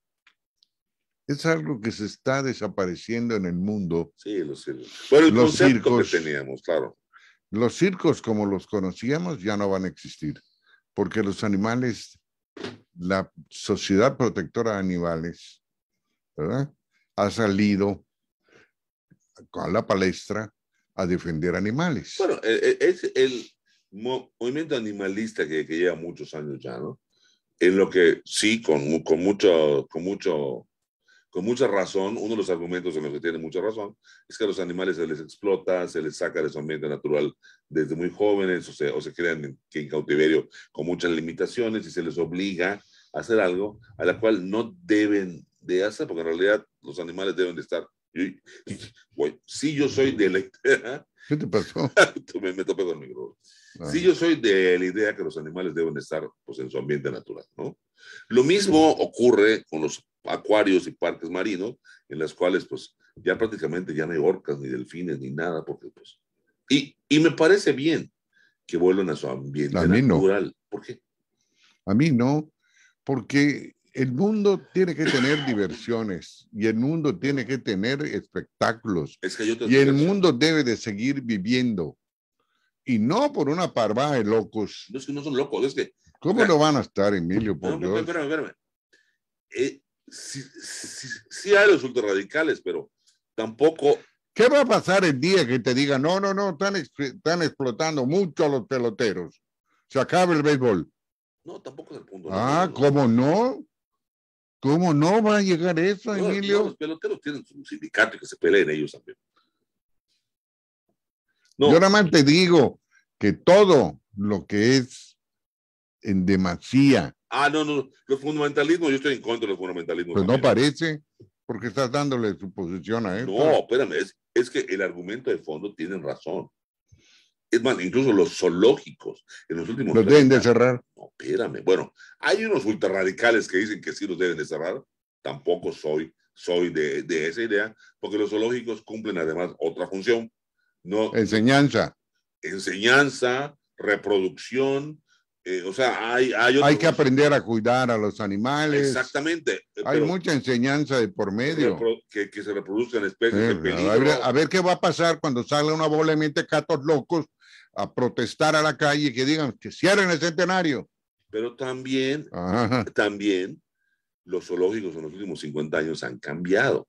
es algo que se está desapareciendo en el mundo. Sí, los circos. Bueno, el los circos que teníamos, claro. Los circos como los conocíamos ya no van a existir, porque los animales, la Sociedad Protectora de Animales, ¿verdad? Ha salido a la palestra a defender animales. Bueno, e, e, es el movimiento animalista que, que lleva muchos años ya, ¿no? En lo que sí, con, con mucho, con mucho con mucha razón, uno de los argumentos en los que tiene mucha razón es que a los animales se les explota, se les saca de su ambiente natural desde muy jóvenes o se, o se crean en, en cautiverio con muchas limitaciones y se les obliga a hacer algo a la cual no deben de hacer, porque en realidad los animales deben de estar. Si yo soy de la idea. ¿Qué te pasó? me, me topé con mi grupo. Ah. Si yo soy de la idea que los animales deben estar pues, en su ambiente natural, ¿no? Lo mismo ocurre con los acuarios y parques marinos, en las cuales pues ya prácticamente ya no hay orcas, ni delfines, ni nada, porque pues... Y, y me parece bien que vuelvan a su ambiente natural. ¿Por qué? A mí no, porque el mundo tiene que tener diversiones y el mundo tiene que tener espectáculos. y el mundo debe de seguir viviendo. Y no por una parvada de locos. No es que no son locos, es que... ¿Cómo lo van a estar, Emilio? Por no, espérame, espérame. Eh, sí, hay los ultrarradicales, pero tampoco. ¿Qué va a pasar el día que te digan, no, no, no, están, están explotando mucho a los peloteros? Se acaba el béisbol. No, tampoco es el punto. Ah, ¿cómo no? ¿Cómo no va a llegar eso, Emilio? los peloteros tienen su sindicato que se peleen ellos también. Yo nada más te digo que todo lo que es en demasía Ah, no, no, los fundamentalismos, yo estoy en contra de los fundamentalismos. Pues no parece, porque estás dándole su posición a él. No, espérame, es, que el argumento de fondo tienen razón. Es más, incluso los zoológicos en los últimos. ¿Los deben de cerrar? No, espérame. Bueno, hay unos ultrarradicales que dicen que sí los deben de cerrar. Tampoco soy, soy de, de esa idea, porque los zoológicos cumplen además otra función. No, enseñanza. Enseñanza, reproducción, eh, o sea, hay, hay, hay, que aprender a cuidar a los animales. Exactamente. Hay mucha enseñanza de por medio. Que, que se reproduzcan especies de peligro. A ver, a ver, qué va a pasar cuando salga una bola de catos locos a protestar a la calle y que digan que cierren el centenario. Pero también, también los zoológicos en los últimos 50 años han cambiado.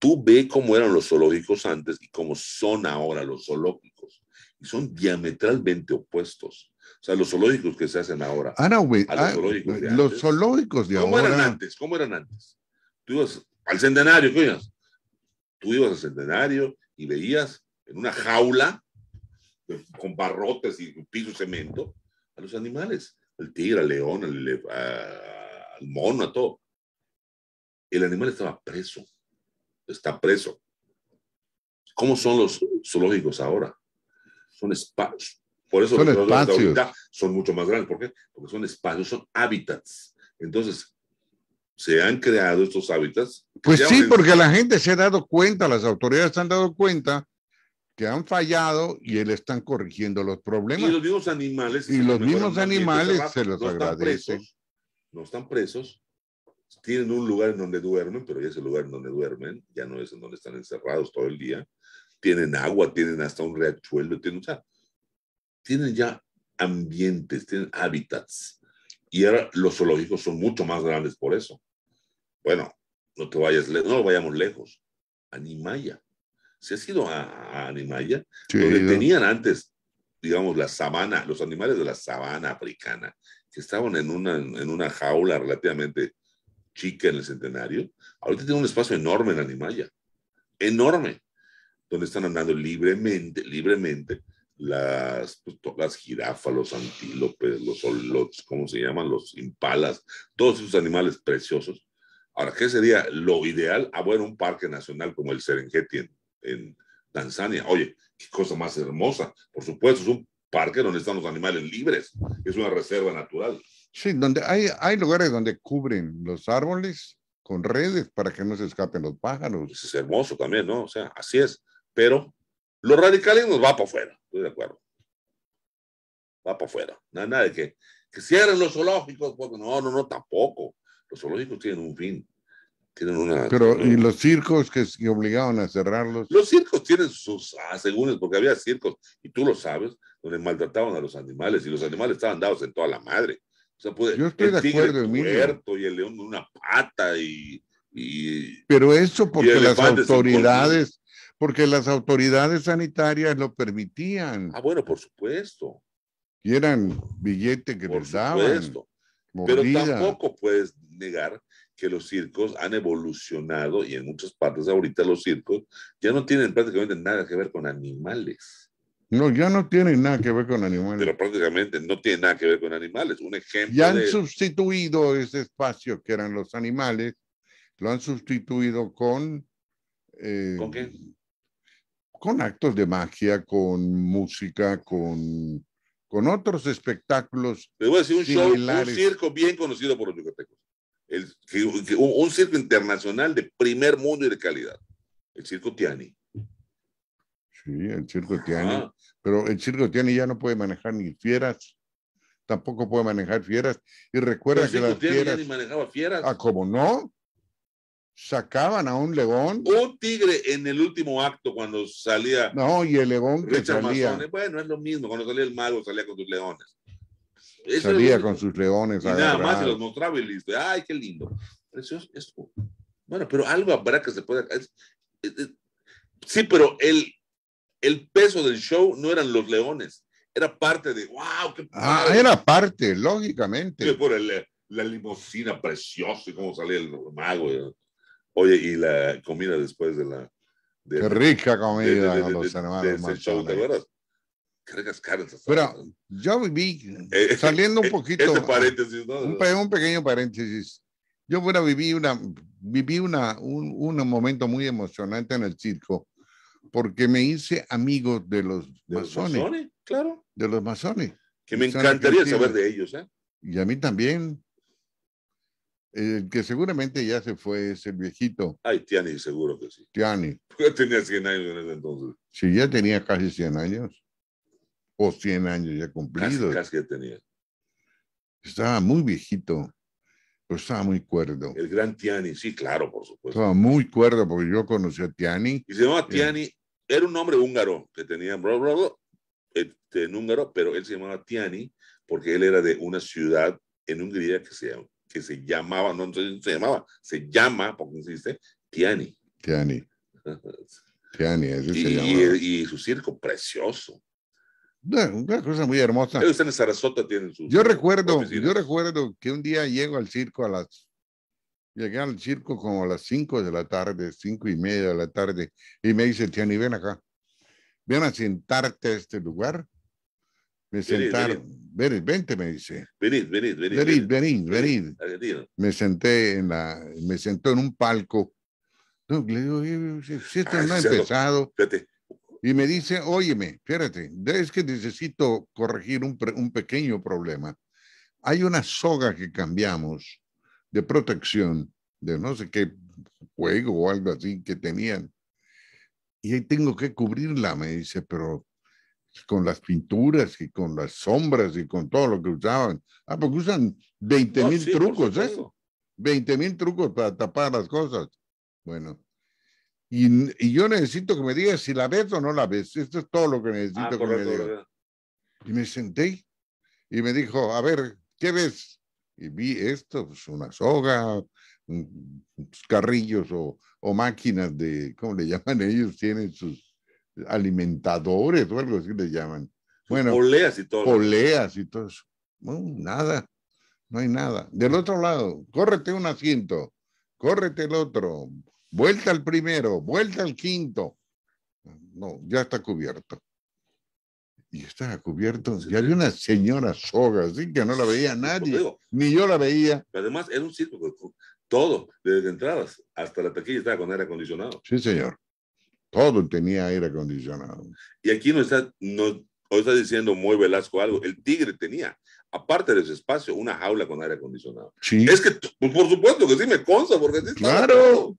tú ve cómo eran los zoológicos antes y cómo son ahora los zoológicos. Y son diametralmente opuestos. O sea, los zoológicos que se hacen ahora. Ahora, güey, A los ah, zoológicos de los antes. zoológicos de ¿Cómo eran ahora. antes? ¿Cómo eran antes? Tú ibas al centenario, ¿qué ibas? Tú ibas al centenario y veías en una jaula eh, con barrotes y piso de cemento a los animales, al tigre, al león, al, al mono, a todo. El animal estaba preso, está preso. ¿Cómo son los zoológicos ahora? Son espacios. Por eso Son los espacios. ahorita son mucho más grandes. ¿Por qué? Porque son espacios, son hábitats. Entonces, se han creado estos hábitats. Pues sí, llaman- porque la gente se ha dado cuenta, las autoridades se han dado cuenta que han fallado y le están corrigiendo los Y problemas. los mismos animales. Y los mismos animales se los no están agradecen. presos, no están presos, tienen un lugar en donde duermen, pero ya ese lugar en donde duermen ya no es en donde están encerrados todo el día. Tienen agua, tienen hasta un riachuelo, tienen, o sea, tienen ya ambientes, tienen hábitats. Y ahora los zoológicos son mucho más grandes por eso. Bueno, no te vayas, no vayamos lejos. Animaya. ¿Se has ido a, a Animaya? Sí, donde tenían antes, digamos, la sabana, los animales de la sabana africana, que estaban en una, en una jaula relativamente chica en el centenario, ahorita tienen un espacio enorme en Animaya, enorme, donde están andando libremente, libremente las, pues, las jirafas, los antílopes, los, los, ¿cómo se llaman? Los impalas, todos esos animales preciosos. Ahora, ¿qué sería lo ideal? Ah, bueno, un parque nacional como el Serengeti en, en Tanzania. Oye, qué cosa más hermosa. Por supuesto, es un parque donde están los animales libres. Es una reserva natural. Sí, donde hay, hay lugares donde cubren los árboles con redes para que no se escapen los pájaros. Pues es hermoso también, ¿no? O sea, así es. Pero los radicalismos va para afuera. Estoy de acuerdo. Va para afuera. Nada, nada de que, que cierren los zoológicos. Porque no, no, no, tampoco. Los zoológicos tienen un fin. Tienen una. Pero, y los circos que, que obligaban a cerrarlos. Los circos tienen sus asegúnes, porque había circos, y tú lo sabes, donde maltrataban a los animales, y los animales estaban dados en toda la madre. O sea, puede, Yo estoy el de tigre acuerdo, Emilio. tuerto y el león de una pata, y, y Pero eso porque las autoridades, porque las autoridades sanitarias lo permitían ah, bueno, por supuesto, y eran billetes que por les daban. supuesto. Pero tampoco puedes negar que los circos han evolucionado y en muchas partes ahorita los circos ya no tienen prácticamente nada que ver con animales. No, ya no tienen nada que ver con animales. Pero prácticamente no tiene nada que ver con animales. Un ejemplo ya han de, sustituido ese espacio que eran los animales, lo han sustituido con... eh, ¿Con qué? Con actos de magia, con música, con, con otros espectáculos. Les voy a decir un show, un similares. circo bien conocido por los yucatecos. El, que- que- un, un circo internacional de primer mundo y de calidad. El circo Tiani. Sí, el circo Tiani. Ah, Pero el circo Tiani ya no puede manejar ni fieras, tampoco puede manejar fieras. Y pero recuerda el que circo las Tiani ya ni manejaba fieras. ah, como no, sacaban a un león. Un tigre en el último acto cuando salía No, y el león que Richard salía, Mazzone. Bueno, es lo mismo. Cuando salía el mago, salía con sus leones. Eso salía con sus leones Y nada más se los mostraba y listo. Ay, qué lindo. Precioso. esto. Bueno, pero algo habrá que se pueda. sí, pero el, el peso del show no eran los leones. Era parte de, wow, qué Ah, padre". era parte, Sí, lógicamente. por el- la limusina preciosa y cómo salía el mago. Oye, y la comida después de la. de- Qué rica de- de- comida de- de- los de hermanos ese show, ¿te acuerdas? Qué ricas carnes. Pero yo viví, Eh, saliendo un eh, poquito, Ese paréntesis, ¿no? un, un pequeño paréntesis. Yo bueno, viví una, viví una, un, un momento muy emocionante en el circo, porque me hice amigo de los De los masones, masones, claro. de los masones. Que me encantaría saber de ellos, ¿eh? Y a mí también. El que seguramente ya se fue es el viejito, Ay, Tiani, seguro que sí. Tiani. Yo tenía 100 años en ese entonces. Si ya tenía casi 100 años, o 100 años ya Casi, cumplidos. casi ya tenía. Estaba muy viejito, pero estaba muy cuerdo. El gran Tiani, sí, claro, por supuesto. Estaba muy cuerdo porque yo conocí a Tiani. Y se llamaba Bien. Tiani, era un nombre húngaro que tenía bla, bla, bla, este, en húngaro, pero él se llamaba Tiani porque él era de una ciudad en Hungría que se, que se llamaba, no, no se llamaba, se llama, porque insiste, Tiani. Tiani. Tiani, ese se Y, llamaba. y- y su circo precioso. Una, una cosa muy hermosa. Ellos en Sarasota, tienen sus. Yo recuerdo, oficinas. yo recuerdo que un día llego al circo a las, llegué al circo como a las cinco de la tarde, cinco y media de la tarde, y me dice, Tiani, ven acá, ven a sentarte a este lugar. Me Venid, sentaron, ven, vente, me dice, Venid, venid, venid. venid, venid, venid. Argentino. Me senté en la, me sentó en un palco. No, le digo, "Oye, si si esto Ah, no ha empezado. Fíjate, Y me dice, óyeme, espérate, es que necesito corregir un, un pequeño problema. Hay una soga que cambiamos de protección de no sé qué juego o algo así que tenían. Y ahí tengo que cubrirla, me dice, pero con las pinturas y con las sombras y con todo lo que usaban. Ah, porque usan 20 no, mil sí, trucos, ¿eh? supuesto. 20 mil trucos para tapar las cosas. Bueno, y, y yo necesito que me digas si la ves o no la ves. Esto es todo lo que necesito Ah, que me digas. Y me senté y me dijo, a ver, ¿qué ves? Y vi esto, pues una soga, carrillos o, o máquinas de, ¿cómo le llaman ellos? Tienen sus alimentadores o algo así le llaman. Bueno, Poleas y todo. poleas y todo eso. Nada, no hay nada. Del otro lado, córrete un asiento, córrete el otro, vuelta al primero, vuelta al quinto. No, ya está cubierto. Y estaba cubierto. Y había una señora soga, así que no la veía nadie, digo, ni yo la veía. Además, era un con todo, desde entradas hasta la taquilla estaba con aire acondicionado. Sí, señor. Todo tenía aire acondicionado. Y aquí nos está, nos, hoy está diciendo muy Velasco algo. El tigre tenía, aparte de su espacio, una jaula con aire acondicionado. Sí, Es que, pues, por supuesto que sí me consta, porque estaba Claro.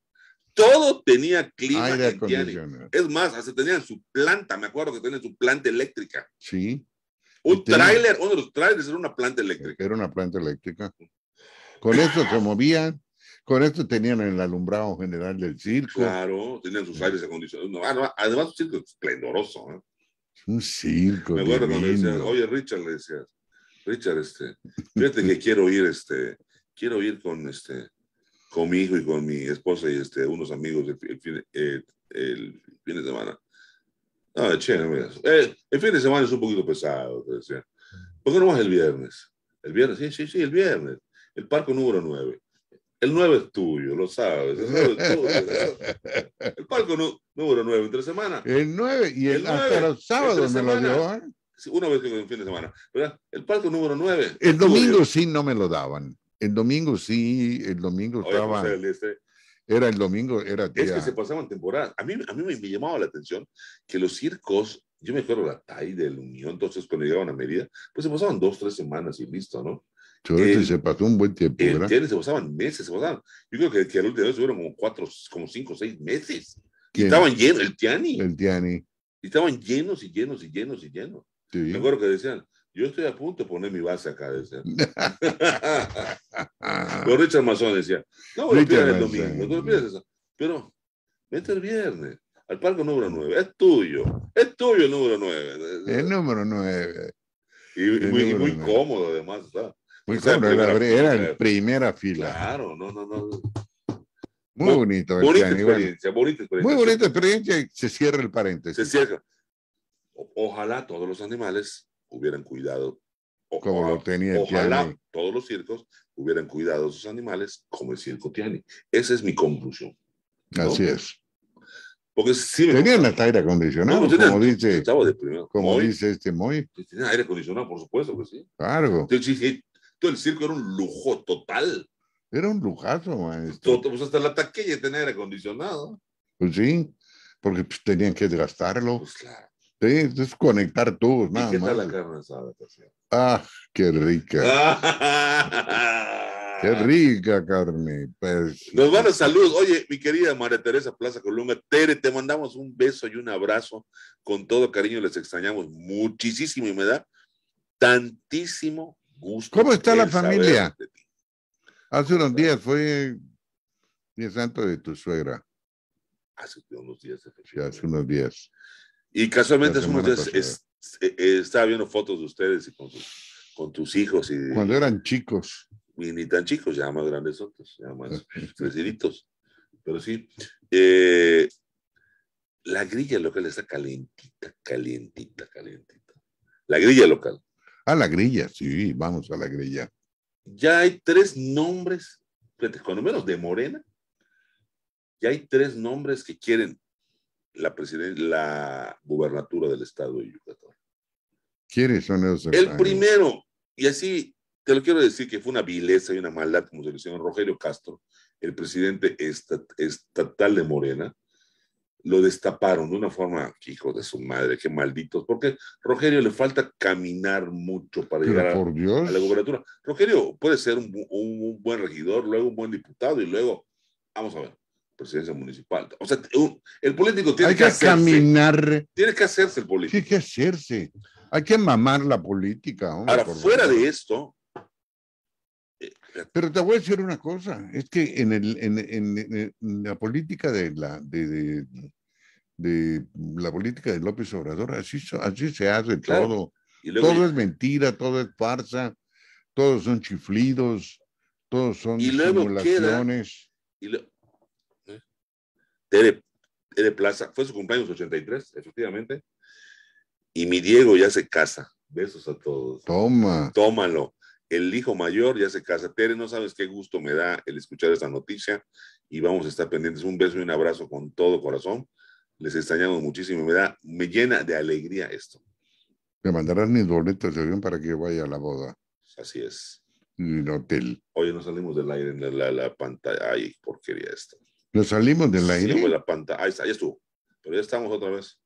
Todo, tenía clima aire acondicionado. Es más, hasta tenían su planta, me acuerdo que tenían su planta eléctrica. Sí. Un tráiler, uno de los trailers era una planta eléctrica. Era una planta eléctrica. Con esto se movían, con esto tenían el alumbrado general del circo. Claro, tenían sus aires acondicionados. No, ah, no, además, un circo esplendoroso. ¿eh? Un circo. Me acuerdo cuando decías, oye, Richard, le decías, Richard, este, fíjate que quiero ir, este, quiero ir con, este, con mi hijo y con mi esposa y, este, unos amigos el, el fin, el- el fin de semana. No, che, no me. Eh, el fin de semana es un poquito pesado, te decía. ¿Por qué no vas el viernes? El viernes, sí, sí, sí, el viernes. El parque número 9. El 9 es tuyo, lo sabes. El 9 es tuyo. El parque nu- número 9, entre semana. El 9 y el, El hasta nueve, los sábados entre me lo dio. ¿eh? Una vez que en fin de semana. ¿verdad? El parque número 9. El domingo sí no me lo daban. El domingo sí, el domingo Oye, estaba. José, el este, Era el domingo, era es día- que se pasaban temporadas. A mí, a mí me, me llamaba la atención que los circos, yo me acuerdo la TAI del Unión, entonces cuando llegaban a Mérida, pues se pasaban dos, tres semanas y listo, ¿no? El- se pasó un buen tiempo, El ¿verdad? se pasaban meses, se pasaban. Yo creo que, que al último fueron como cuatro, como cinco, seis meses. Y ¿Quién? estaban llenos, el Tiani, El Tiani. y estaban llenos y llenos y llenos y llenos. sí. Me acuerdo que decían, yo estoy a punto de poner mi base acá, decían. Pero Richard Mazón decía, no Richard pidas el domingo, no lo eso. Pero vete el viernes al parque número 9, es tuyo, es tuyo el número 9. el número 9. y, y el muy, y número muy nueve. cómodo, cómodo además. ¿sabes? Muy O sea, cómodo, era, era en primera fila. Claro, no, no, no. Muy Bu- bonito. Bonita Tiani, bueno. experiencia, bonita experiencia. Muy bonita experiencia y se cierra el paréntesis. Se cierra. O- Ojalá todos los animales hubieran cuidado. o- Como lo tenía el Ojalá Tiani. todos los circos hubieran cuidado a sus animales como el circo Tiani. Esa es mi conclusión. ¿no? Así es. Porque sí Tenían hasta aire acondicionado, No, tenían- como dice, como Moy, dice este Moy. Tenía aire acondicionado, por supuesto que sí. Claro, Sí, sí, sí. Todo el circo era un lujo total. era un lujazo, maestro. Todo- pues hasta la taquilla tenía aire acondicionado. Pues sí, porque pues, tenían que gastarlo. Pues claro. Sí, es conectar tubos, ¿Y nada qué tal la carne asada? Ah, qué rica, qué rica carne. Pues, Nos van a saludos. Oye, mi querida María Teresa Plaza Colunga, Tere, te mandamos un beso y un abrazo. Con todo cariño, les extrañamos muchísimo y me da tantísimo gusto. ¿Cómo está la familia? Hace unos días fue Día Santo de tu suegra, Hace unos días. efectivamente. hace unos días. Y casualmente hace unos días es- eh, eh, estaba viendo fotos de ustedes y con, sus- con tus hijos y, Cuando eran chicos, y ni tan chicos, ya más grandes otros, ya más creciditos. Pero sí, eh, la grilla local está calientita, calientita, calientita. La grilla local. A la grilla, sí, vamos a la grilla. Ya hay tres nombres, fíjate, cuando menos de Morena, ya hay tres nombres que quieren la, la gubernatura del estado de Yucatán. ¿Quiénes son esos? El primero, y así te lo quiero decir que fue una vileza y una maldad, como se le señor Rogelio Castro, el presidente estatal de Morena, lo destaparon de una forma, hijo de su madre, qué malditos, porque Rogelio le falta caminar mucho para llegar a, la gobernatura. Rogelio puede ser un, buen regidor, luego un buen diputado y luego, vamos a ver, presidencia municipal. O sea, el político tiene Hay que, caminar. Tiene que hacerse el político. Tiene que hacerse. Hay que mamar la política. Ahora, fuera de esto, pero te voy a decir una cosa, es que en, el, en, en, la política de la, de, de, la política de López Obrador, así, así se hace todo. todo es mentira, todo es farsa, todos son chiflidos, todos son y simulaciones. y ¿eh? Tere, Plaza, fue su cumpleaños 83, efectivamente, y mi Diego ya se casa. Besos a todos. Toma. Tómalo el hijo mayor ya se casa. Tere, no sabes qué gusto me da el escuchar esta noticia y vamos a estar pendientes. Un beso y un abrazo con todo corazón. Les extrañamos muchísimo. Me da, me llena de alegría esto. Me mandarán mis boletos de avión para que vaya a la boda. Así es. El hotel. Oye, nos salimos del aire en la, pantalla. Ay, porquería esto. ¿Nos salimos del aire? Sí, la pantalla. Ahí está, ya estuvo. Pero ya estamos otra vez.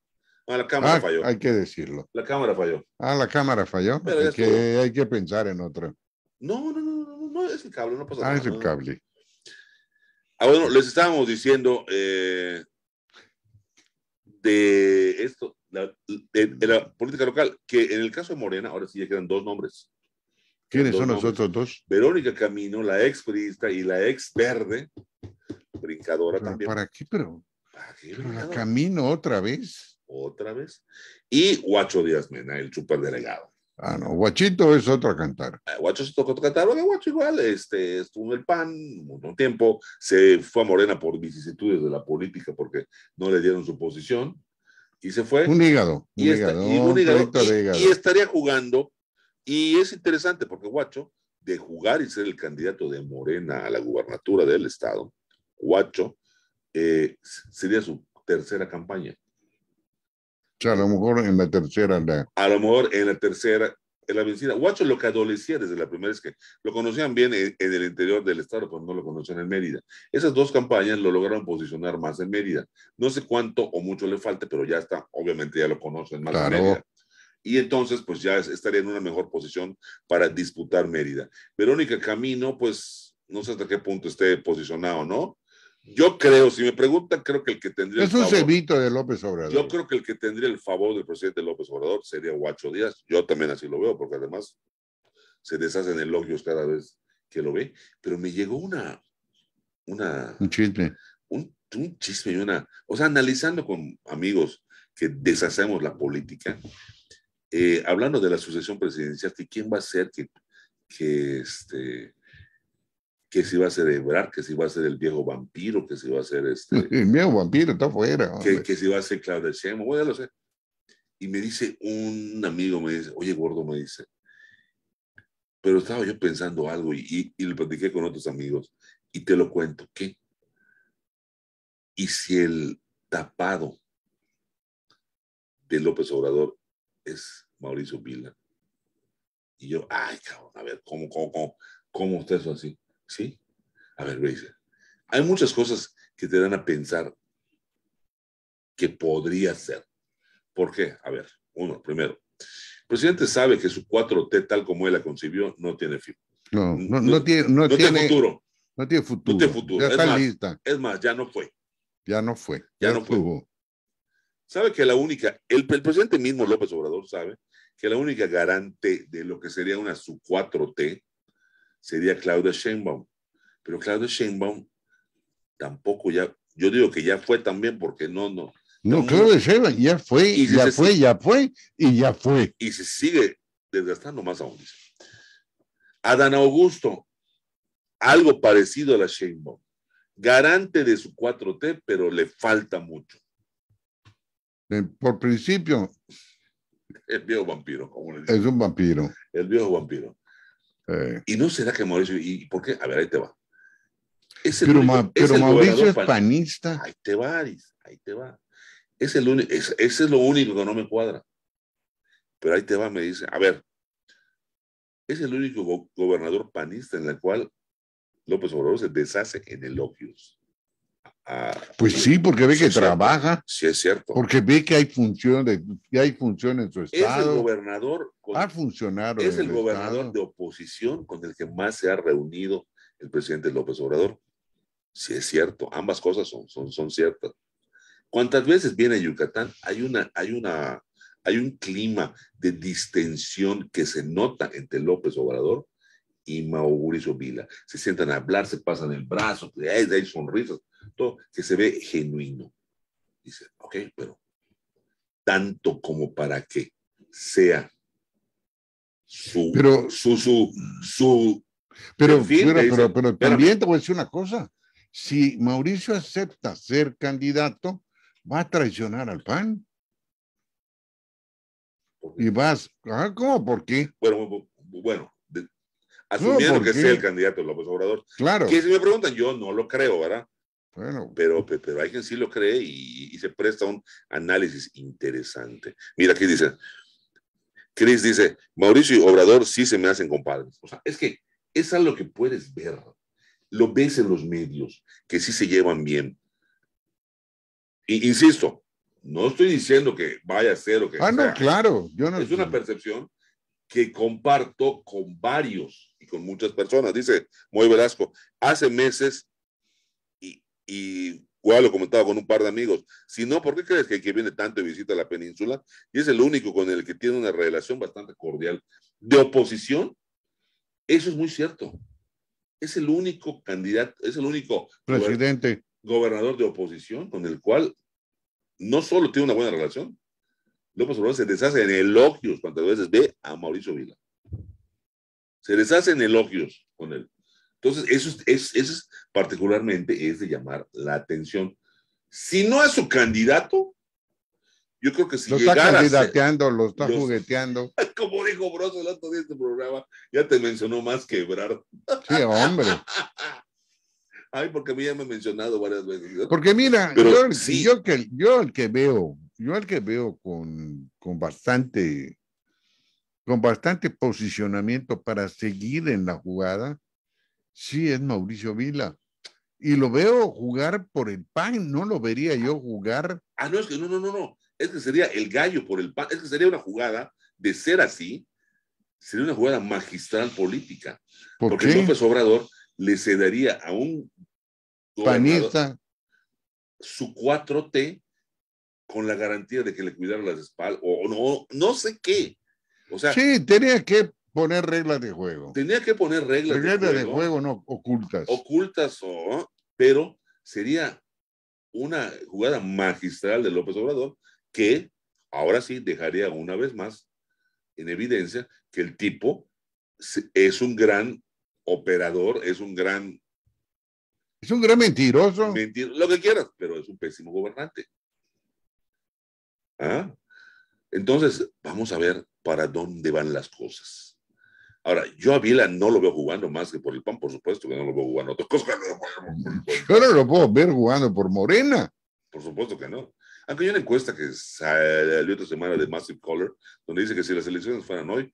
Ah, la cámara ah, falló. Hay que decirlo. La cámara falló. Ah, la cámara falló. Hay que, hay que, pensar en otra. No, no, no, no, no, es el cable, no pasa nada. Ah, es el cable. Ah, bueno, les estábamos diciendo eh, de esto, de, la política local, que en el caso de Morena, ahora sí ya quedan dos nombres. ¿Quiénes son los otros dos? Verónica Camino, la ex periodista y la ex verde, brincadora también. ¿Para qué? Pero, ¿Para qué, pero la Camino otra vez otra vez. Y Guacho Díaz Mena, el superdelegado. Ah, no, Guachito es otro cantar. Ah, Guacho es otro cantar, bueno, Guacho igual, este, estuvo en el PAN un tiempo, se fue a Morena por vicisitudes de la política porque no le dieron su posición y se fue. Un hígado. y, y estaría jugando, y es interesante porque Guacho, de jugar y ser el candidato de Morena a la gubernatura del estado, Guacho eh, sería su tercera campaña. O sea, a lo mejor en la tercera. A lo mejor en la tercera, en la vencida. Guacho lo que adolecía desde la primera es que lo conocían bien en, el interior del estado, pero no lo conocían en Mérida. Esas dos campañas lo lograron posicionar más en Mérida. No sé cuánto o mucho le falte, pero ya está, obviamente ya lo conocen más en Mérida. Y entonces, pues ya estaría en una mejor posición para disputar Mérida. Verónica Camino, pues no sé hasta qué punto esté posicionado, ¿no? Yo creo, si me preguntan, creo que el que tendría. Es un cebito de López Obrador. Yo creo que el que tendría el favor del presidente López Obrador sería Huacho Díaz. Yo también así lo veo, porque además se deshacen elogios cada vez que lo ve. Pero me llegó una. una un chisme. Un, un chisme y una. O sea, analizando con amigos que deshacemos la política, eh, hablando de la sucesión presidencial, que quién va a ser que, que este que si va a ser Ebrard, que si va a ser el viejo vampiro, que si va a ser este... El viejo vampiro está afuera. Que, que, si va a ser Claudia Sheinbaum, bueno, lo sé. Y me dice un amigo, me dice, oye, gordo, me dice, pero estaba yo pensando algo y, y, lo platiqué con otros amigos y te lo cuento, ¿qué? ¿Y si el tapado de López Obrador es Mauricio Vila? Y yo, ay, cabrón, a ver, ¿cómo, cómo, cómo, cómo está eso así? ¿Sí? A ver, veis. Hay muchas cosas que te dan a pensar que podría ser. ¿Por qué? A ver, uno, primero. El presidente sabe que su 4T, tal como él la concibió, no tiene fin. No, no, no, tiene, no, tiene, futuro. No tiene futuro. No tiene futuro. Ya es está más, lista. Es más, ya no fue. Ya no fue. Ya, no fue. Sabe que la única, el, el, presidente mismo, López Obrador, sabe que la única garante de lo que sería una su 4T sería Claudia Sheinbaum. Pero Claudia Sheinbaum tampoco ya, yo digo que ya fue también porque no, no. No, Claudia Sheinbaum ya fue, y ya fue, ya fue, y ya fue. Y se sigue desgastando más aún. Adán Augusto, algo parecido a la Sheinbaum. Garante de su 4T, pero le falta mucho. Eh, Por principio, El viejo vampiro, como le es un vampiro. El viejo vampiro. Eh, ¿Y no será que Mauricio, y por qué? A ver, ahí te va. Es el pero único- Ma- es pero el Mauricio es pan- panista. Ahí te va, Aris, ahí te va. Es el único, es, ese es lo único que no me cuadra. Pero ahí te va, me dice, a ver, es el único go- gobernador panista en el cual López Obrador se deshace en elogios. Pues sí, porque ve Sí, que trabaja, sí es cierto. porque ve que hay funciones, que hay función en su Es el estado. gobernador, con- Ha funcionado. es el gobernador estado. de oposición con el que más se ha reunido el presidente López Obrador. Sí es cierto, ambas cosas son, son, son ciertas. ¿Cuántas veces viene a Yucatán? Hay una, hay una, hay un clima de distensión que se nota entre López Obrador y Mauricio Vila. Se sientan a hablar, se pasan el brazo, hay, hay sonrisas, que se ve genuino. Dice, ok, pero tanto como para que sea su, Pero- su, su, su, Pero, pero, dice, pero, también te voy a decir una cosa. Si Mauricio acepta ser candidato, va a traicionar al PAN. Y vas, ah, ¿cómo? ¿Por qué? bueno, bu- bu- bueno, de- asumiendo ¿por que sea el candidato López Obrador, Claro. que si me preguntan, yo no lo creo, ¿verdad? Bueno, Pero, pe- pero hay quien sí lo cree y, y se presta un análisis interesante. Mira, aquí dice, Chris dice, Mauricio y Obrador sí se me hacen compadres. O sea, es que es algo que puedes ver, lo ves en los medios, que sí se llevan bien. Y, insisto, no estoy diciendo que vaya a ser o que ah, no, sea. claro. Yo no Es una percepción que comparto con varios y con muchas personas. Dice Moy Velasco, hace meses, y, igual lo comentaba con un par de amigos, si no, ¿por qué crees que el que viene tanto y visita la península? Y es el único con el que tiene una relación bastante cordial de oposición. Eso es muy cierto. Es el único candidato, es el único presidente. gobernador de oposición con el cual no solo tiene una buena relación, López Obrador se deshace en elogios cuantas veces ve a Mauricio Vila. Se deshace en elogios con él. Entonces, eso es, es- eso es particularmente es de llamar la atención. Si no es su candidato, yo creo que si Lo está candidateando, lo está los- jugueteando. como dijo Broso el otro día en este programa, ya te mencionó más que Ebrard. Sí, hombre. Ay, porque a mí ya me ha mencionado varias veces. ¿no? Porque mira, Pero yo, sí. yo, que, yo el que veo, yo el que veo con, con bastante, con bastante posicionamiento para seguir en la jugada, sí es Mauricio Vila. Y lo veo jugar por el PAN, no lo vería yo jugar. Ah, no, es que no, no, no, no. Es que sería el gallo por el pan. Es que sería una jugada, de ser así, sería una jugada magistral política. ¿Por porque qué? López Obrador le cedería a un Panista. su 4T con la garantía de que le cuidara las espaldas, o, o no, no sé qué. O sea, Sí, tenía que poner reglas de juego. tenía que poner reglas, Reglas de de juego, juego no ocultas. ocultas, o, pero sería una jugada magistral de López Obrador que ahora sí dejaría una vez más en evidencia que el tipo es un gran operador, es un gran Es un gran mentiroso. mentir, lo que quieras, pero es un pésimo gobernante. ¿Ah? Entonces, vamos a ver para dónde van las cosas. Ahora, yo a Vila no lo veo jugando más que por el PAN, por supuesto que no lo veo jugando. Otra cosa que no lo. Yo no lo puedo ver jugando por Morena. Por supuesto que no. Aunque hay una encuesta que salió esta semana de Massive Color, donde dice que si las elecciones fueran hoy,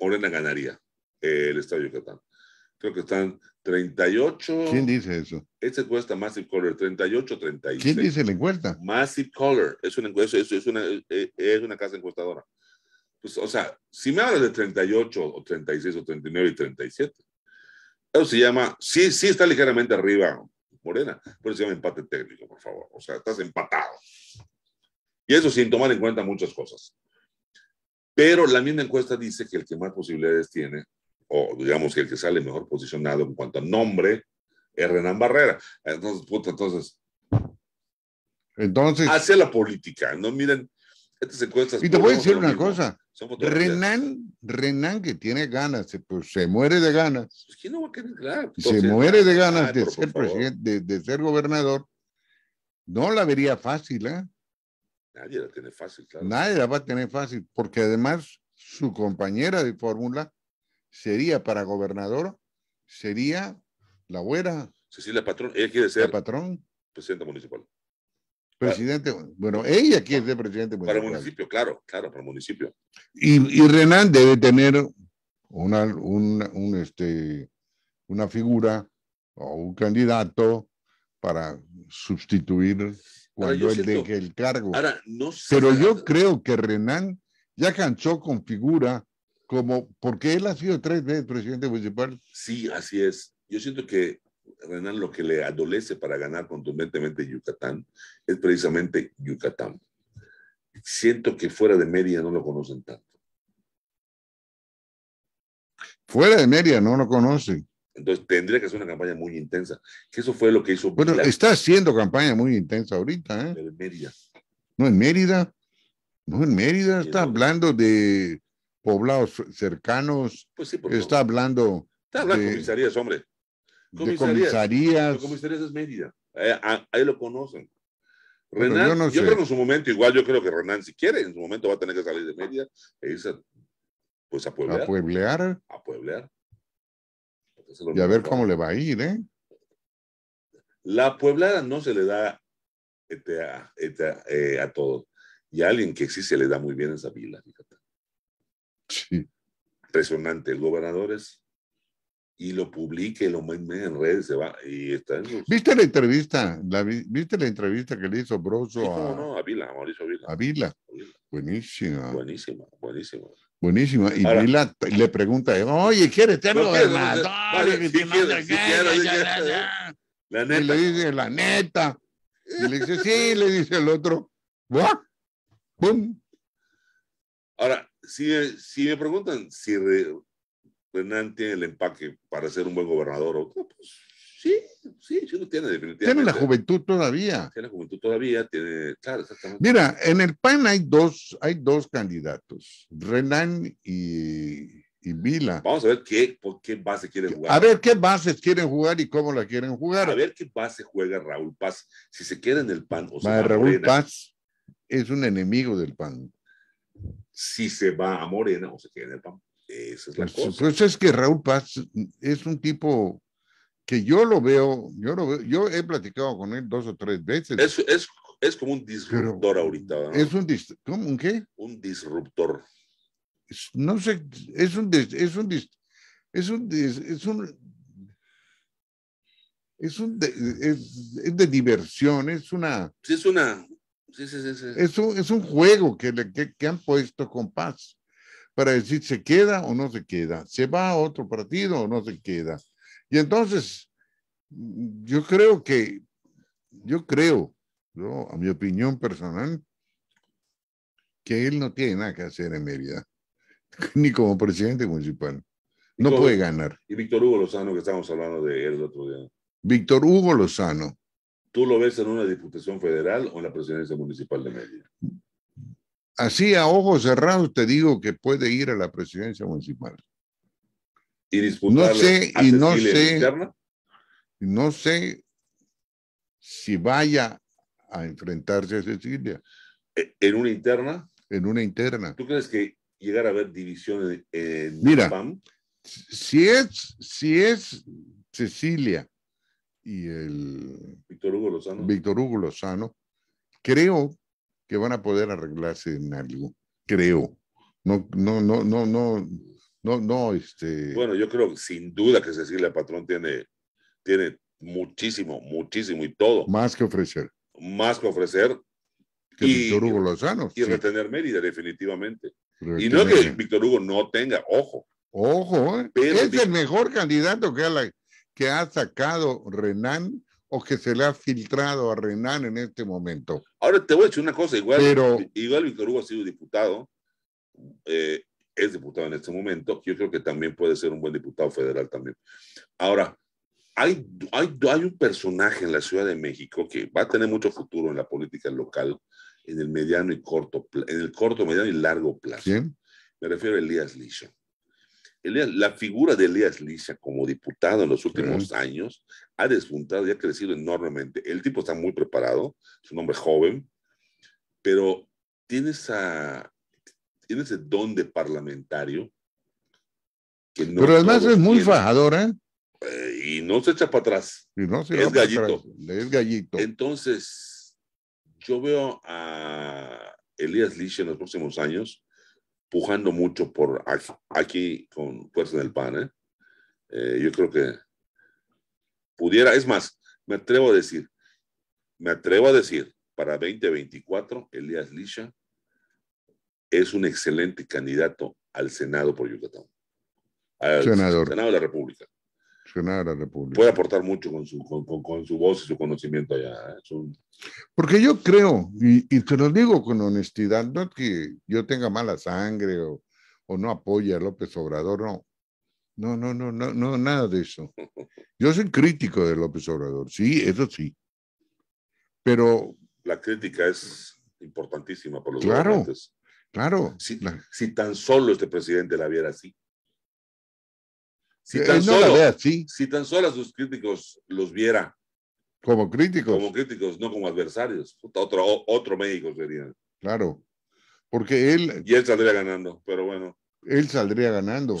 Morena ganaría el Estado de Yucatán. Creo que están 38. ¿Quién dice eso? Esta encuesta Massive Color, 38, 36. ¿Quién dice la encuesta? Massive Color, es una encuesta, es, es una, eh, es una casa encuestadora. Pues, o sea, si me hablas de 38 o 36 o 39 y 37, eso se llama, sí, sí está ligeramente arriba Morena, pero se llama empate técnico, por favor. O sea, estás empatado. Y eso sin tomar en cuenta muchas cosas. Pero la misma encuesta dice que el que más posibilidades tiene, o digamos que el que sale mejor posicionado en cuanto a nombre, es Renan Barrera. Entonces, puta, entonces, Entonces, hacia la política, no miren estas encuestas. y te voy a decir una mismo, cosa. Renan, Renan que tiene ganas, se- pues se muere de ganas. Pues, ¿quién no va a querer? Claro, Se muere de ganas de ser presidente, de, de ser gobernador. No la vería fácil, ¿eh? Nadie la tiene fácil, claro. Nadie la va a tener fácil, porque además su compañera de fórmula sería para gobernador, sería la güera. Cecilia Patrón, ella quiere ser la patrón. Presidenta municipal. Presidente, bueno, ella quiere ser presidente municipal. Para el municipio, claro, claro, para el municipio. Y, y Renan debe tener una, un, este, una figura o un candidato para sustituir cuando él deje el cargo. Ahora, no Pero yo creo que Renan ya cansó con figura como, porque él ha sido tres veces presidente municipal. Sí, así es. Yo siento que Renan lo que le adolece para ganar contundentemente Yucatán es precisamente Yucatán. Siento que fuera de Mérida no lo conocen tanto. Fuera de Mérida no lo conocen. Entonces tendría que hacer una campaña muy intensa. Que eso fue lo que hizo. Bueno, está haciendo campaña muy intensa ahorita, ¿eh? En Mérida. No, en Mérida. No, en Mérida está hablando de poblados cercanos. Pues sí, está hablando. Está hablando de comisarías, hombre. Comisarías. De comisarías. comisarías es Mérida. Ahí, lo conocen. Renan, yo, creo que en su momento, igual yo creo que Renan, si quiere, en su momento va a tener que salir de Mérida e irse pues a pueblear. A pueblear. A pueblear. Y a ver cómo le va a ir, ¿eh? La pueblada no se le da este, este, eh, a todos. Y a alguien que sí se le da muy bien esa vila, fíjate. Sí. Impresionante. El gobernador es y lo publique, lo mete en redes, se va y está en ¿Viste la entrevista? La, ¿Viste la entrevista que le hizo Broso a... No, no, a Vila, a Mauricio Vila. A Vila. Buenísima. Buenísima, buenísima. Buenísima. Y Vila le pregunta, oye, ¿quieres ser gobernador? La neta. Y le dice, la neta. Y le dice, sí, le dice el otro. ¡Pum! Ahora, si, si me preguntan si Renan tiene el empaque para ser un buen gobernador, pues sí, sí, sí lo tiene definitivamente. Tiene la juventud todavía. Tiene la juventud todavía, tiene, claro, exactamente. Mira, en el PAN hay dos, hay dos candidatos, Renan y, y Vila. Vamos a ver qué, por qué base quieren jugar. A ver qué bases quieren jugar y cómo la quieren jugar. A ver qué base juega Raúl Paz, si se queda en el PAN o se va Raúl Paz es un enemigo del PAN. Si se va a Morena o se queda en el PAN. Esa es la pues, cosa. Pues es que Raúl Paz es un tipo que yo lo veo, yo lo veo, yo he platicado con él dos o tres veces. Es, es, es como un disruptor ahorita. Es un, ¿cómo, un qué? Un disruptor. No sé, es un, es un, es un, es un, es un de, es, de diversión, es una. Sí, es una. Sí, sí, sí, Es, un, es un juego que, le, que, que han puesto con Paz para decir se queda o no se queda, se va a otro partido o no se queda. Y entonces, yo creo que, yo creo, a mi opinión personal, que él no tiene nada que hacer en Mérida, ni como presidente municipal. No puede ganar. Y Víctor Hugo Lozano, que estábamos hablando de él el otro día. Víctor Hugo Lozano. ¿Tú lo ves en una diputación federal o en la presidencia municipal de Mérida? Así a ojos cerrados te digo que puede ir a la presidencia municipal. ¿Y disputar no sé, y no sé, no sé si vaya a enfrentarse a Cecilia. ¿E, ¿En una interna? En una interna. ¿Tú crees que llegar a haber divisiones en Mira, Si es, si es Cecilia y el Víctor Hugo Lozano. Víctor Hugo Lozano, creo que van a poder arreglarse en algo, creo. No, no, no, no, no, no, no, este. Bueno, yo creo sin duda que Cecilia Patrón tiene, tiene muchísimo, muchísimo y todo. Más que ofrecer. Más que ofrecer. Que Víctor Hugo Lozano. Y retener Mérida, definitivamente. Y no que Víctor Hugo no tenga, ojo. Ojo, ¿eh? es el mejor candidato que ha, que ha sacado Renan o que se le ha filtrado a Renan en este momento. Ahora te voy a decir una cosa, igual, igual Víctor Hugo ha sido diputado, eh, es diputado en este momento, yo creo que también puede ser un buen diputado federal también. Ahora, hay, hay, hay un personaje en la Ciudad de México que va a tener mucho futuro en la política local, en el mediano y corto, en el corto, mediano y largo plazo. ¿Quién? Me refiero a Elías Lisha la figura de Elías Liza como diputado en los últimos años ha despuntado y ha crecido enormemente. El tipo está muy preparado, es un hombre joven, pero tiene, esa, tiene ese don de parlamentario. Que no pero además es muy fajador, ¿eh? ¿eh? Y no se echa para atrás. Y no se es gallito. Es gallito. Entonces, yo veo a Elías Lich en los próximos años pujando mucho por aquí, con Fuerza del PAN. ¿eh? ¿eh? yo creo que pudiera, es más, me atrevo a decir, me atrevo a decir, para 2024, Elías Lisha es un excelente candidato al Senado por Yucatán. Al Senador. Senado de la República. Senado de la República. Puede aportar mucho con su, con, su voz y su conocimiento allá. ¿eh? Porque yo creo, y, y, te lo digo con honestidad, no que yo tenga mala sangre o, o no apoye a López Obrador, no. No, no, no, no, no, nada de eso. Yo soy crítico de López Obrador, sí, eso sí. Pero. La crítica es importantísima por los claro, Claro. Si, si, tan solo este presidente la viera así. Si eh, tan, solo, la así. si tan solo a sus críticos los viera. Como críticos. Como críticos, no como adversarios. Otro, otro México sería. Claro. Porque él. Y él saldría ganando, pero bueno. Él saldría ganando.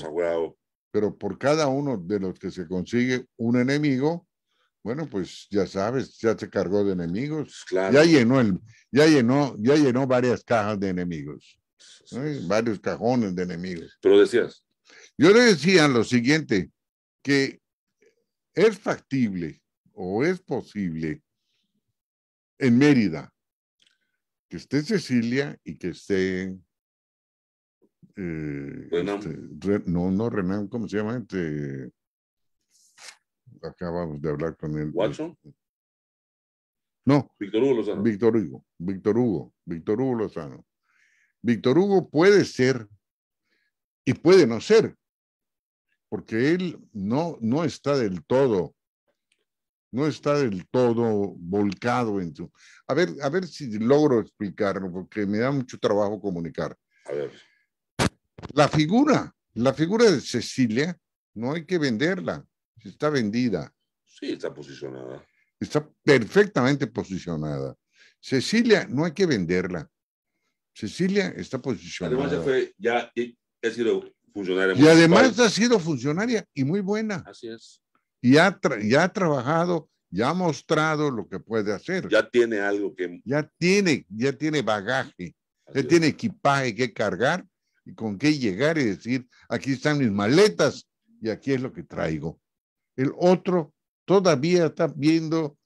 Pero por cada uno de los que se consigue un enemigo, bueno, pues ya sabes, ya se cargó de enemigos. Claro. Ya llenó el, ya llenó, ya llenó varias cajas de enemigos. Varios cajones de enemigos. Pero decías. Yo le decía lo siguiente, que es factible o es posible en Mérida que esté Cecilia y que esté eh, este, no, no, Renan, ¿cómo se llama? Este, acabamos de hablar con él. ¿Watson? No. Víctor Hugo Lozano. Víctor Hugo, Víctor Hugo, Víctor Hugo Lozano. Víctor Hugo puede ser y puede no ser, porque él no, no está del todo, no está del todo volcado en su... A ver, a ver si logro explicarlo, porque me da mucho trabajo comunicar. A ver. La figura, la figura de Cecilia, no hay que venderla, está vendida. Sí, está posicionada. Está perfectamente posicionada. Cecilia, no hay que venderla. Cecilia está posicionada. Además, ya, fue, ya ha sido funcionaria. Y además ha sido funcionaria y muy buena. Así es. Y ha, ya ha trabajado, ya ha mostrado lo que puede hacer. Ya tiene algo que. Ya tiene, ya tiene bagaje, ya tiene equipaje que cargar y con qué llegar y decir, aquí están mis maletas y aquí es lo que traigo. El otro todavía está viendo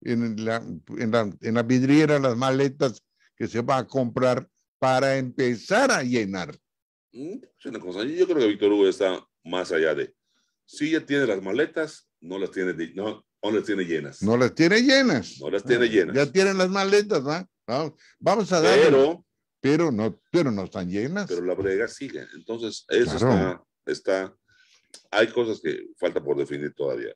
en la, en la, en la vidriera las maletas que se va a comprar para empezar a llenar. Mm, una cosa. Yo creo que Víctor Hugo está más allá de, si ya tiene las maletas, no las tiene, no, no las tiene llenas. No las tiene llenas. No las tiene ah, llenas. Ya tienen las maletas, ¿va? Vamos a dar. Pero pero no, pero no están llenas. Pero la brega sigue. Entonces, eso está, está, hay cosas que falta por definir todavía.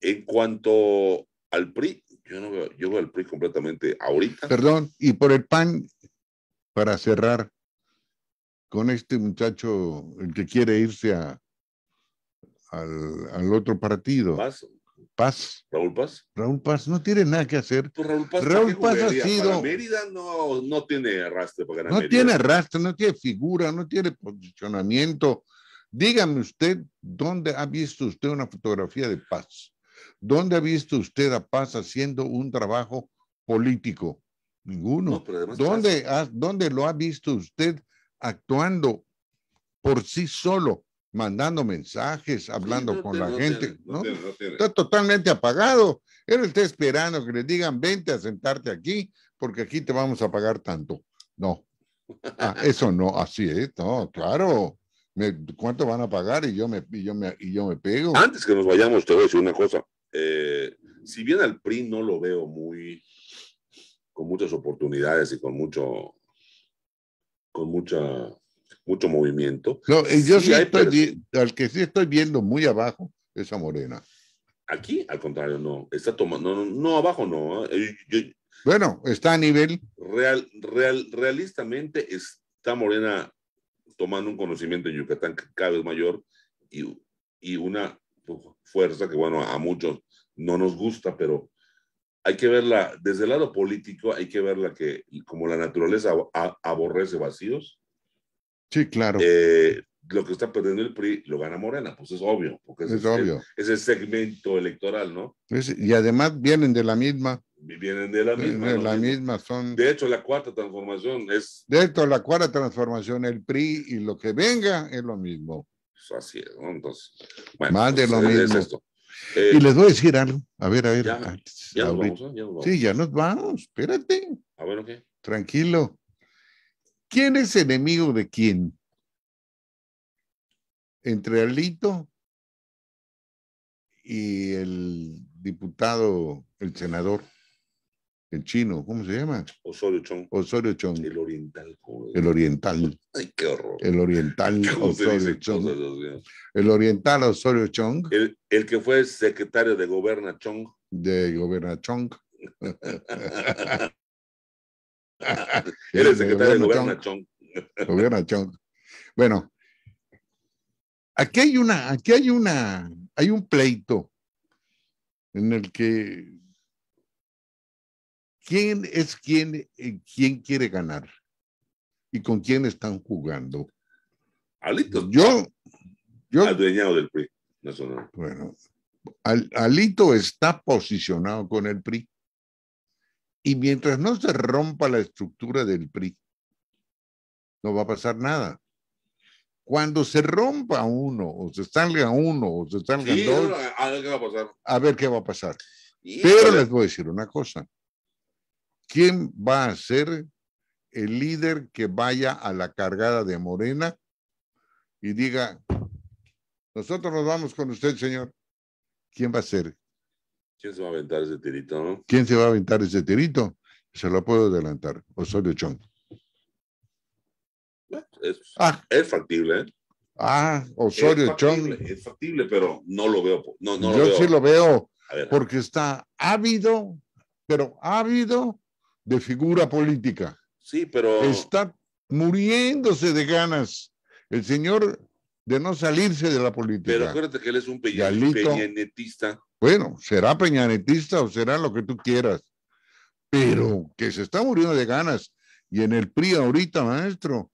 En cuanto al PRI, yo no veo, yo veo al PRI completamente ahorita. Perdón, y por el PAN, para cerrar, con este muchacho, el que quiere irse a, al, al otro partido. Paz. Raúl Paz. Raúl Paz no tiene nada que hacer. Pues Raúl Paz, Raúl Paz ha sido. Para Mérida no, no tiene arrastre para ganar. No tiene arrastre, no tiene figura, no tiene posicionamiento. Dígame usted, ¿dónde ha visto usted una fotografía de Paz? ¿Dónde ha visto usted a Paz haciendo un trabajo político? Ninguno. ¿Dónde, ¿Dónde lo ha visto usted actuando por sí solo? Mandando mensajes, hablando con la gente, ¿no? Está totalmente apagado. Él está esperando que le digan, vente a sentarte aquí, porque aquí te vamos a pagar tanto. No. Ah, eso no, así es, no, claro. ¿Cuánto van a pagar? Y yo me, y yo me, y yo me pego. Antes que nos vayamos, te voy a decir una cosa. Eh, si bien al PRI no lo veo muy, con muchas oportunidades y con mucho, con mucha mucho movimiento. No, yo sí, estoy, al que sí estoy viendo muy abajo, esa Morena. Aquí, al contrario, no. Está tomando, no, no, abajo no. ¿eh? bueno, está a nivel. Real, real, realistamente está Morena tomando un conocimiento en Yucatán cada vez mayor y, y una fuerza que, bueno, a muchos no nos gusta, pero hay que verla, desde el lado político, hay que verla que como la naturaleza aborrece vacíos. Sí, claro. Eh, lo que está perdiendo el PRI lo gana Morena, pues es obvio, porque es, obvio. Es, el segmento electoral, ¿no? y además vienen de la misma. Vienen de la misma. De la misma son. De hecho, la cuarta transformación es. De hecho, la cuarta transformación, el PRI y lo que venga es lo mismo. Pues así es, ¿no? Entonces, bueno, Más de pues, lo mismo. esto. y les voy a decir algo. A ver, a ver. Ya, nos vamos, ya, nos vamos, Sí, ya nos vamos. Espérate. A ver, ¿qué? Tranquilo. ¿Quién es enemigo de quién? Entre Alito y el diputado, el senador, el chino, ¿cómo se llama? Osorio Chong. Osorio Chong. El oriental. El oriental. Ay, qué horror. El oriental Osorio Chong. el oriental Osorio Chong. El, el, que fue secretario de Goberna Chong. De Goberna Chong. Secretario de Goberna Chong. Gobierna Chong. Bueno, aquí hay una, aquí hay una, hay un pleito en el que quién es quién, eh, quién quiere ganar y con quién están jugando. Alito. Yo, yo. Adueñado del PRI. Bueno, Alito está posicionado con el PRI. Y mientras no se rompa la estructura del PRI, no va a pasar nada. Cuando se rompa uno, o se salga uno, o se salgan dos, a ver qué va a pasar. A ver qué va a pasar. Pero les voy a decir una cosa. ¿Quién va a ser el líder que vaya a la cargada de Morena y diga, nosotros nos vamos con usted, señor? ¿Quién va a ser? ¿Quién se va a aventar ese tirito, no? ¿Quién se va a aventar ese tirito? Se lo puedo adelantar. Osorio Chong. Es, ah. es factible, ¿eh? Ah, Osorio Chong. Es factible, pero no lo veo. No, no Yo sí lo veo, porque está ávido, pero ávido de figura política. Sí, pero. Está muriéndose de ganas el señor de no salirse de la política. Pero acuérdate que él es un peñanetista. Bueno, será peñanetista o será lo que tú quieras, pero que se está muriendo de ganas. Y en el PRI ahorita, maestro,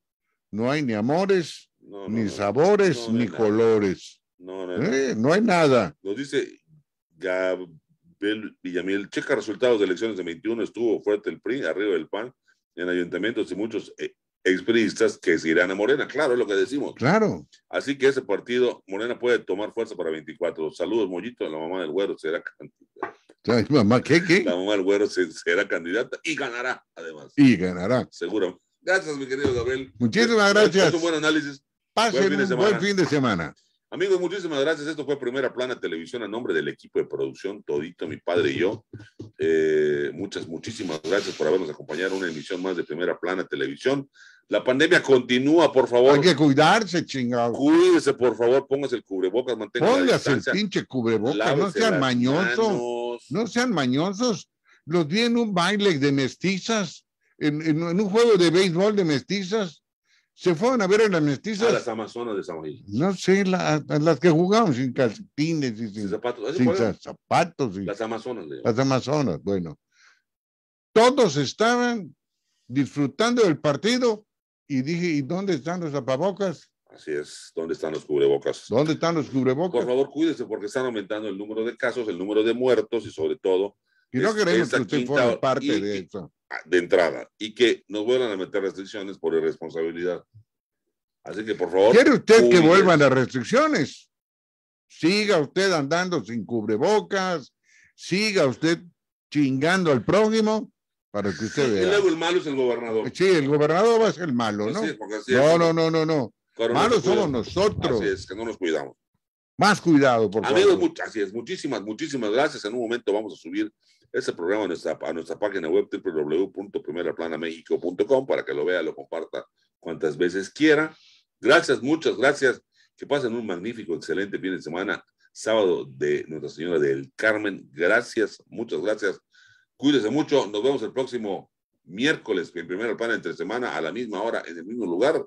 no hay ni amores, ni sabores, ni colores. ¿Eh? No, hay nada. Nos dice Gabriel Villamil, checa resultados de elecciones de 21, estuvo fuerte el PRI, arriba del PAN, en ayuntamientos y muchos eh, expriistas que se irán a Morena. Claro, es lo que decimos. Claro. Así que ese partido, Morena puede tomar fuerza para 24. Saludos, Mollito, la mamá del güero será candidata. ¿La mamá qué, qué? La mamá del güero será candidata y ganará, además. Y ganará. Seguro. Gracias, mi querido Gabriel. Muchísimas gracias. Es un buen análisis. Pasen buen un buen fin de semana. Amigos, muchísimas gracias. Esto fue Primera Plana Televisión a nombre del equipo de producción, Todito, mi padre y yo. Eh, muchas, muchísimas gracias por habernos acompañado en una emisión más de Primera Plana Televisión. La pandemia continúa, por favor. Hay que cuidarse, chingado. Cuídese, por favor, póngase el cubrebocas, mantenga Póngase el pinche cubrebocas, no sean mañosos. No sean mañosos. Los vi en un baile de mestizas, en, en, un juego de béisbol de mestizas. Se fueron a ver a las mestizas. A las amazonas de Samaí. No sé, las que jugaban sin calcetines y sin, zapatos. Sin zapatos las amazonas. Las amazonas, bueno. Todos estaban disfrutando del partido y dije, ¿y dónde están los zapabocas? Así es, ¿dónde están los cubrebocas? ¿Dónde están los cubrebocas? Por favor, cuídese porque están aumentando el número de casos, el número de muertos y sobre todo... Y no queremos que usted forme parte de eso. De entrada, y que nos vuelvan a meter restricciones por irresponsabilidad. Así que, por favor... ¿Quiere usted que vuelvan las restricciones? Siga usted andando sin cubrebocas, siga usted chingando al prójimo, para que usted vea. Y luego el malo es el gobernador. Sí, el gobernador va a ser el malo, ¿no? no, no, no, no, no. Malos somos nosotros. Así es, que no nos cuidamos. Más cuidado, por favor. Amigos, así es, muchísimas, muchísimas gracias. En un momento vamos a subir este programa a nuestra, a nuestra página web www.primeraplanamexicom.com para que lo vea, lo comparta cuantas veces quiera. Gracias, muchas gracias. Que pasen un magnífico, excelente fin de semana, sábado de Nuestra Señora del Carmen. Gracias, muchas gracias Cuídese mucho. Nos vemos el próximo miércoles, en primer pan entre semana, a la misma hora, en el mismo lugar.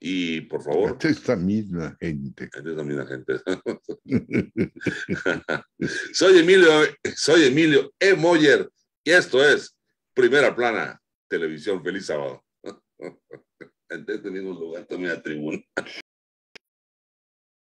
Y por favor. Esta misma gente. Esta misma gente. soy Emilio, soy Emilio E. Moyer. Y esto es Primera Plana Televisión. Feliz sábado. En este mismo lugar también a tribuna.